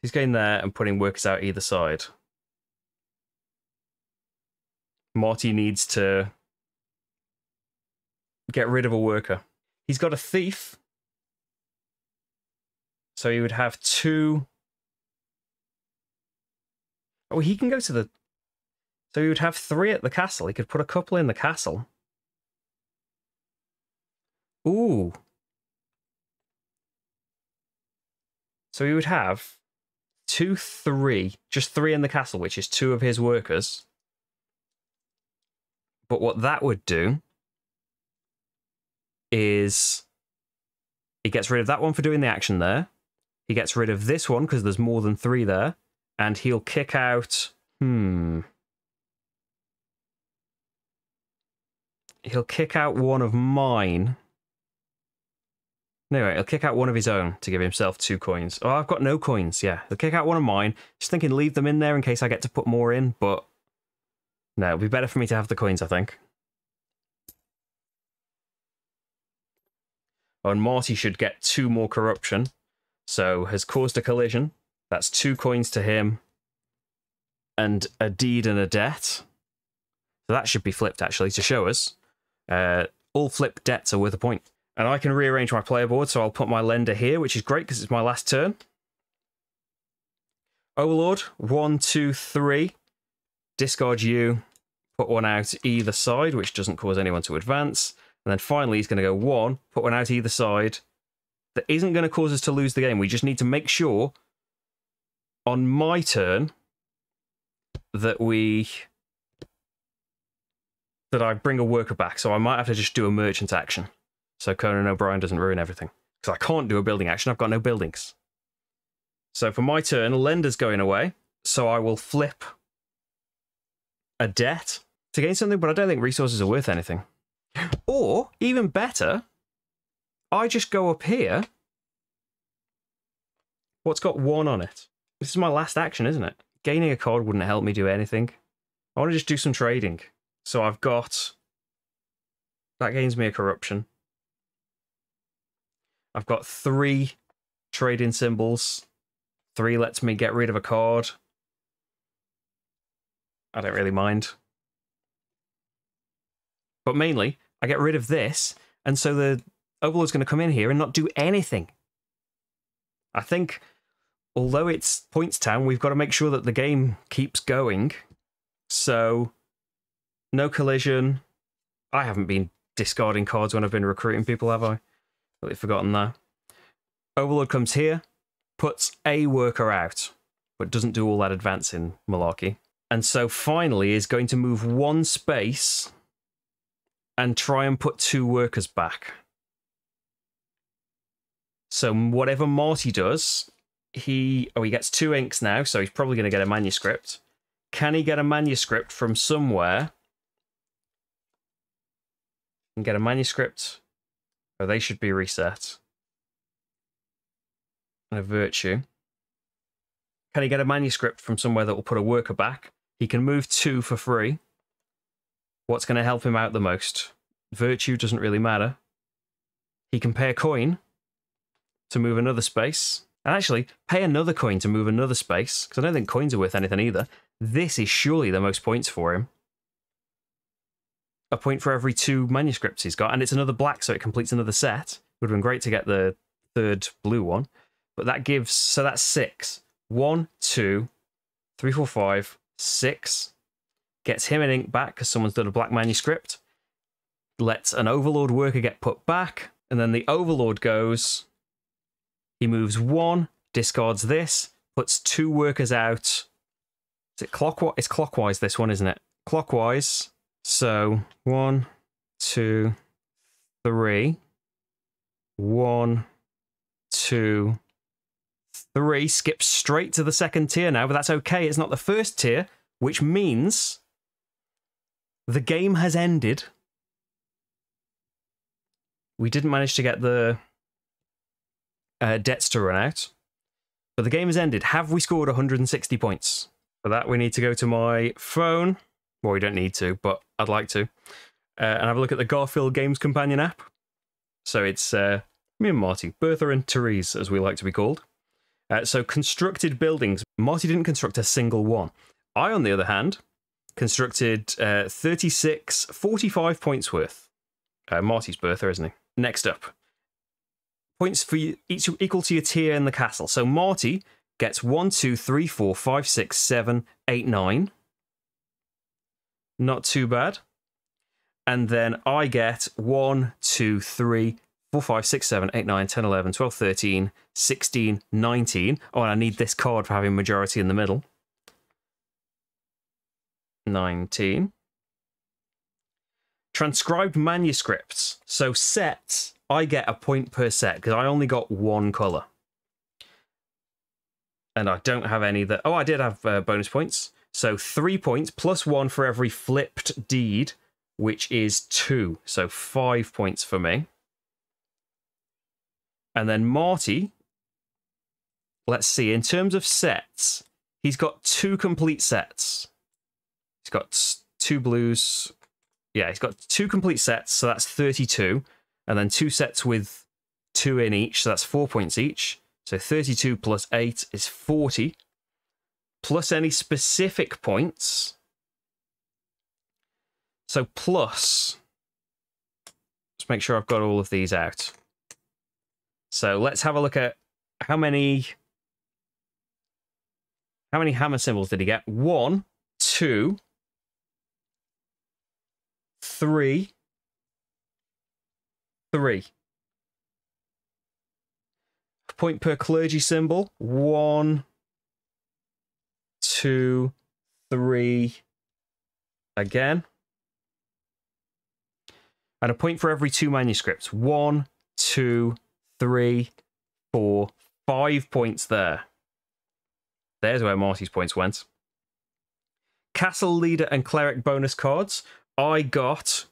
S1: He's going there and putting workers out either side. Marty needs to get rid of a worker. He's got a thief. So he would have two. Oh, he can go to the. So he would have three at the castle. He could put a couple in the castle. Ooh. So he would have two, three, just three in the castle, which is two of his workers. But what that would do is he gets rid of that one for doing the action there. He gets rid of this one because there's more than three there. And he'll kick out. Hmm. He'll kick out one of mine. Anyway, he'll kick out one of his own to give himself two coins. Oh, I've got no coins. Yeah, he'll kick out one of mine. Just thinking leave them in there in case I get to put more in, but no, it'd be better for me to have the coins, I think. And Marty should get two more corruption. So has caused a collision. That's two coins to him. And a deed and a debt. So that should be flipped actually to show us. Uh, all flipped debts are worth a point. And I can rearrange my player board, so I'll put my lender here, which is great because it's my last turn. Overlord, one, two, three. Discard you, put one out either side, which doesn't cause anyone to advance. And then finally, he's going to go one, put one out either side. That isn't going to cause us to lose the game. We just need to make sure on my turn that we that I bring a worker back. So I might have to just do a merchant action so Conan O'Brien doesn't ruin everything. Because I can't do a building action, I've got no buildings. So for my turn, lender's going away, so I will flip a debt to gain something, but I don't think resources are worth anything. Or, even better, I just go up here. What's got one on it? This is my last action, isn't it? Gaining a card wouldn't help me do anything. I want to just do some trading. So I've got... That gains me a corruption. I've got three trading symbols. Three lets me get rid of a card. I don't really mind. But mainly, I get rid of this, and so the Overlord's going to come in here and not do anything. I think, although it's points town, we've got to make sure that the game keeps going. So, no collision. I haven't been discarding cards when I've been recruiting people, have I? Really forgotten that. Overlord comes here, puts a worker out, but doesn't do all that advancing malarkey. And so finally is going to move one space and try and put two workers back. So whatever Marty does, he oh he gets two inks now, so he's probably going to get a manuscript. Can he get a manuscript from somewhere? And get a manuscript Oh, they should be reset. And a virtue. Can he get a manuscript from somewhere that will put a worker back? He can move two for free. What's going to help him out the most? Virtue doesn't really matter. He can pay a coin to move another space. And actually, pay another coin to move another space, because I don't think coins are worth anything either. This is surely the most points for him a point for every two manuscripts he's got, and it's another black, so it completes another set. Would have been great to get the third blue one, but that gives so that's six. One, two, three, four, five, six. Gets him an ink back because someone's done a black manuscript. Lets an overlord worker get put back, and then the overlord goes. He moves one, discards this, puts two workers out. Is it clockwise? It's clockwise. This one, isn't it? Clockwise so one, two, three, one, two, three. Skip straight to the second tier now, but that's okay. It's not the first tier, which means the game has ended. We didn't manage to get the uh, debts to run out, but the game has ended. Have we scored 160 points? For that, we need to go to my phone well, we don't need to, but I'd like to. Uh, and have a look at the Garphill Games Companion app. So it's uh, me and Marty, Bertha and Therese, as we like to be called. Uh, so constructed buildings. Marty didn't construct a single one. I, on the other hand, constructed uh, 36, 45 points worth. Uh, Marty's Bertha, isn't he? Next up, points for each equal to your tier in the castle. So Marty gets 1, 2, 3, 4, 5, 6, 7, 8, 9. Not too bad. And then I get 1, 2, 3, 4, 5, 6, 7, 8, 9, 10, 11, 12, 13, 16, 19. Oh, and I need this card for having majority in the middle. 19. Transcribed manuscripts. So sets, I get a point per set because I only got one colour. And I don't have any that. Oh, I did have uh, bonus points. So three points plus one for every flipped deed, which is two. So five points for me. And then Marty, let's see, in terms of sets, he's got two complete sets. He's got two blues. Yeah, he's got two complete sets, so that's 32. And then two sets with two in each, so that's four points each. So 32 plus 8 is 40. Plus any specific points. So plus. Let's make sure I've got all of these out. So let's have a look at how many how many hammer symbols did he get? One, two, three, three. Point per clergy symbol. One, two, three. Again. And a point for every two manuscripts. One, two, three, four, five points there. There's where Marty's points went. Castle leader and cleric bonus cards. I got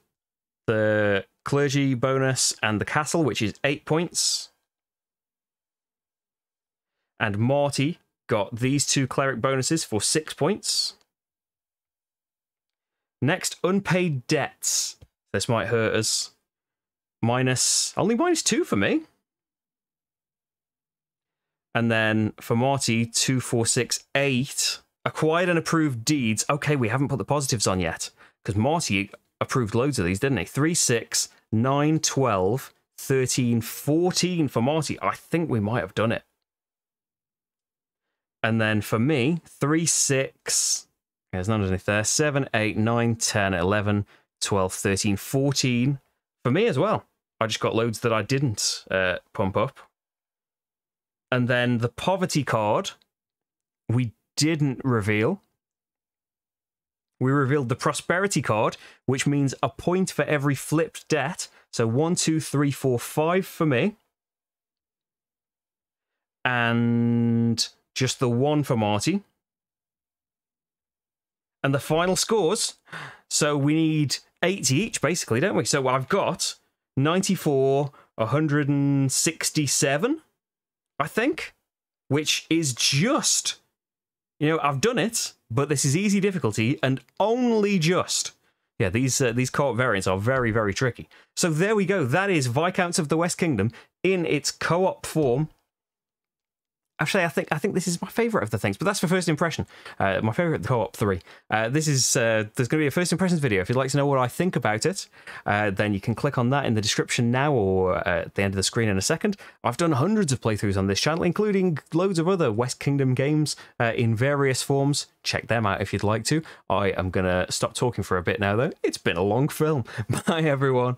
S1: the clergy bonus and the castle, which is eight points. And Marty got these two cleric bonuses for six points. Next, unpaid debts. This might hurt us. Minus, only minus two for me. And then for Marty, two, four, six, eight. Acquired and approved deeds. Okay, we haven't put the positives on yet because Marty approved loads of these, didn't he? 3, 6, 9, 12, 13, 14 for Marty. I think we might have done it. And then for me, 3, 6, there's none underneath there, 7, 8, 9, 10, 11, 12, 13, 14 for me as well. I just got loads that I didn't uh, pump up. And then the poverty card, we didn't reveal we revealed the prosperity card, which means a point for every flipped debt. So one, two, three, four, five for me. And just the one for Marty. And the final scores. So we need 80 each, basically, don't we? So I've got 94, 167, I think, which is just, you know, I've done it but this is easy difficulty and only just. Yeah, these uh, these co-op variants are very very tricky. So there we go. That is Viscounts of the West Kingdom in its co-op form Actually, I think I think this is my favorite of the things, but that's for first impression. Uh, my favorite co-op three. Uh, this is uh, there's going to be a first impressions video. If you'd like to know what I think about it, uh, then you can click on that in the description now or uh, at the end of the screen in a second. I've done hundreds of playthroughs on this channel, including loads of other West Kingdom games uh, in various forms. Check them out if you'd like to. I am going to stop talking for a bit now, though. It's been a long film. [LAUGHS] Bye, everyone.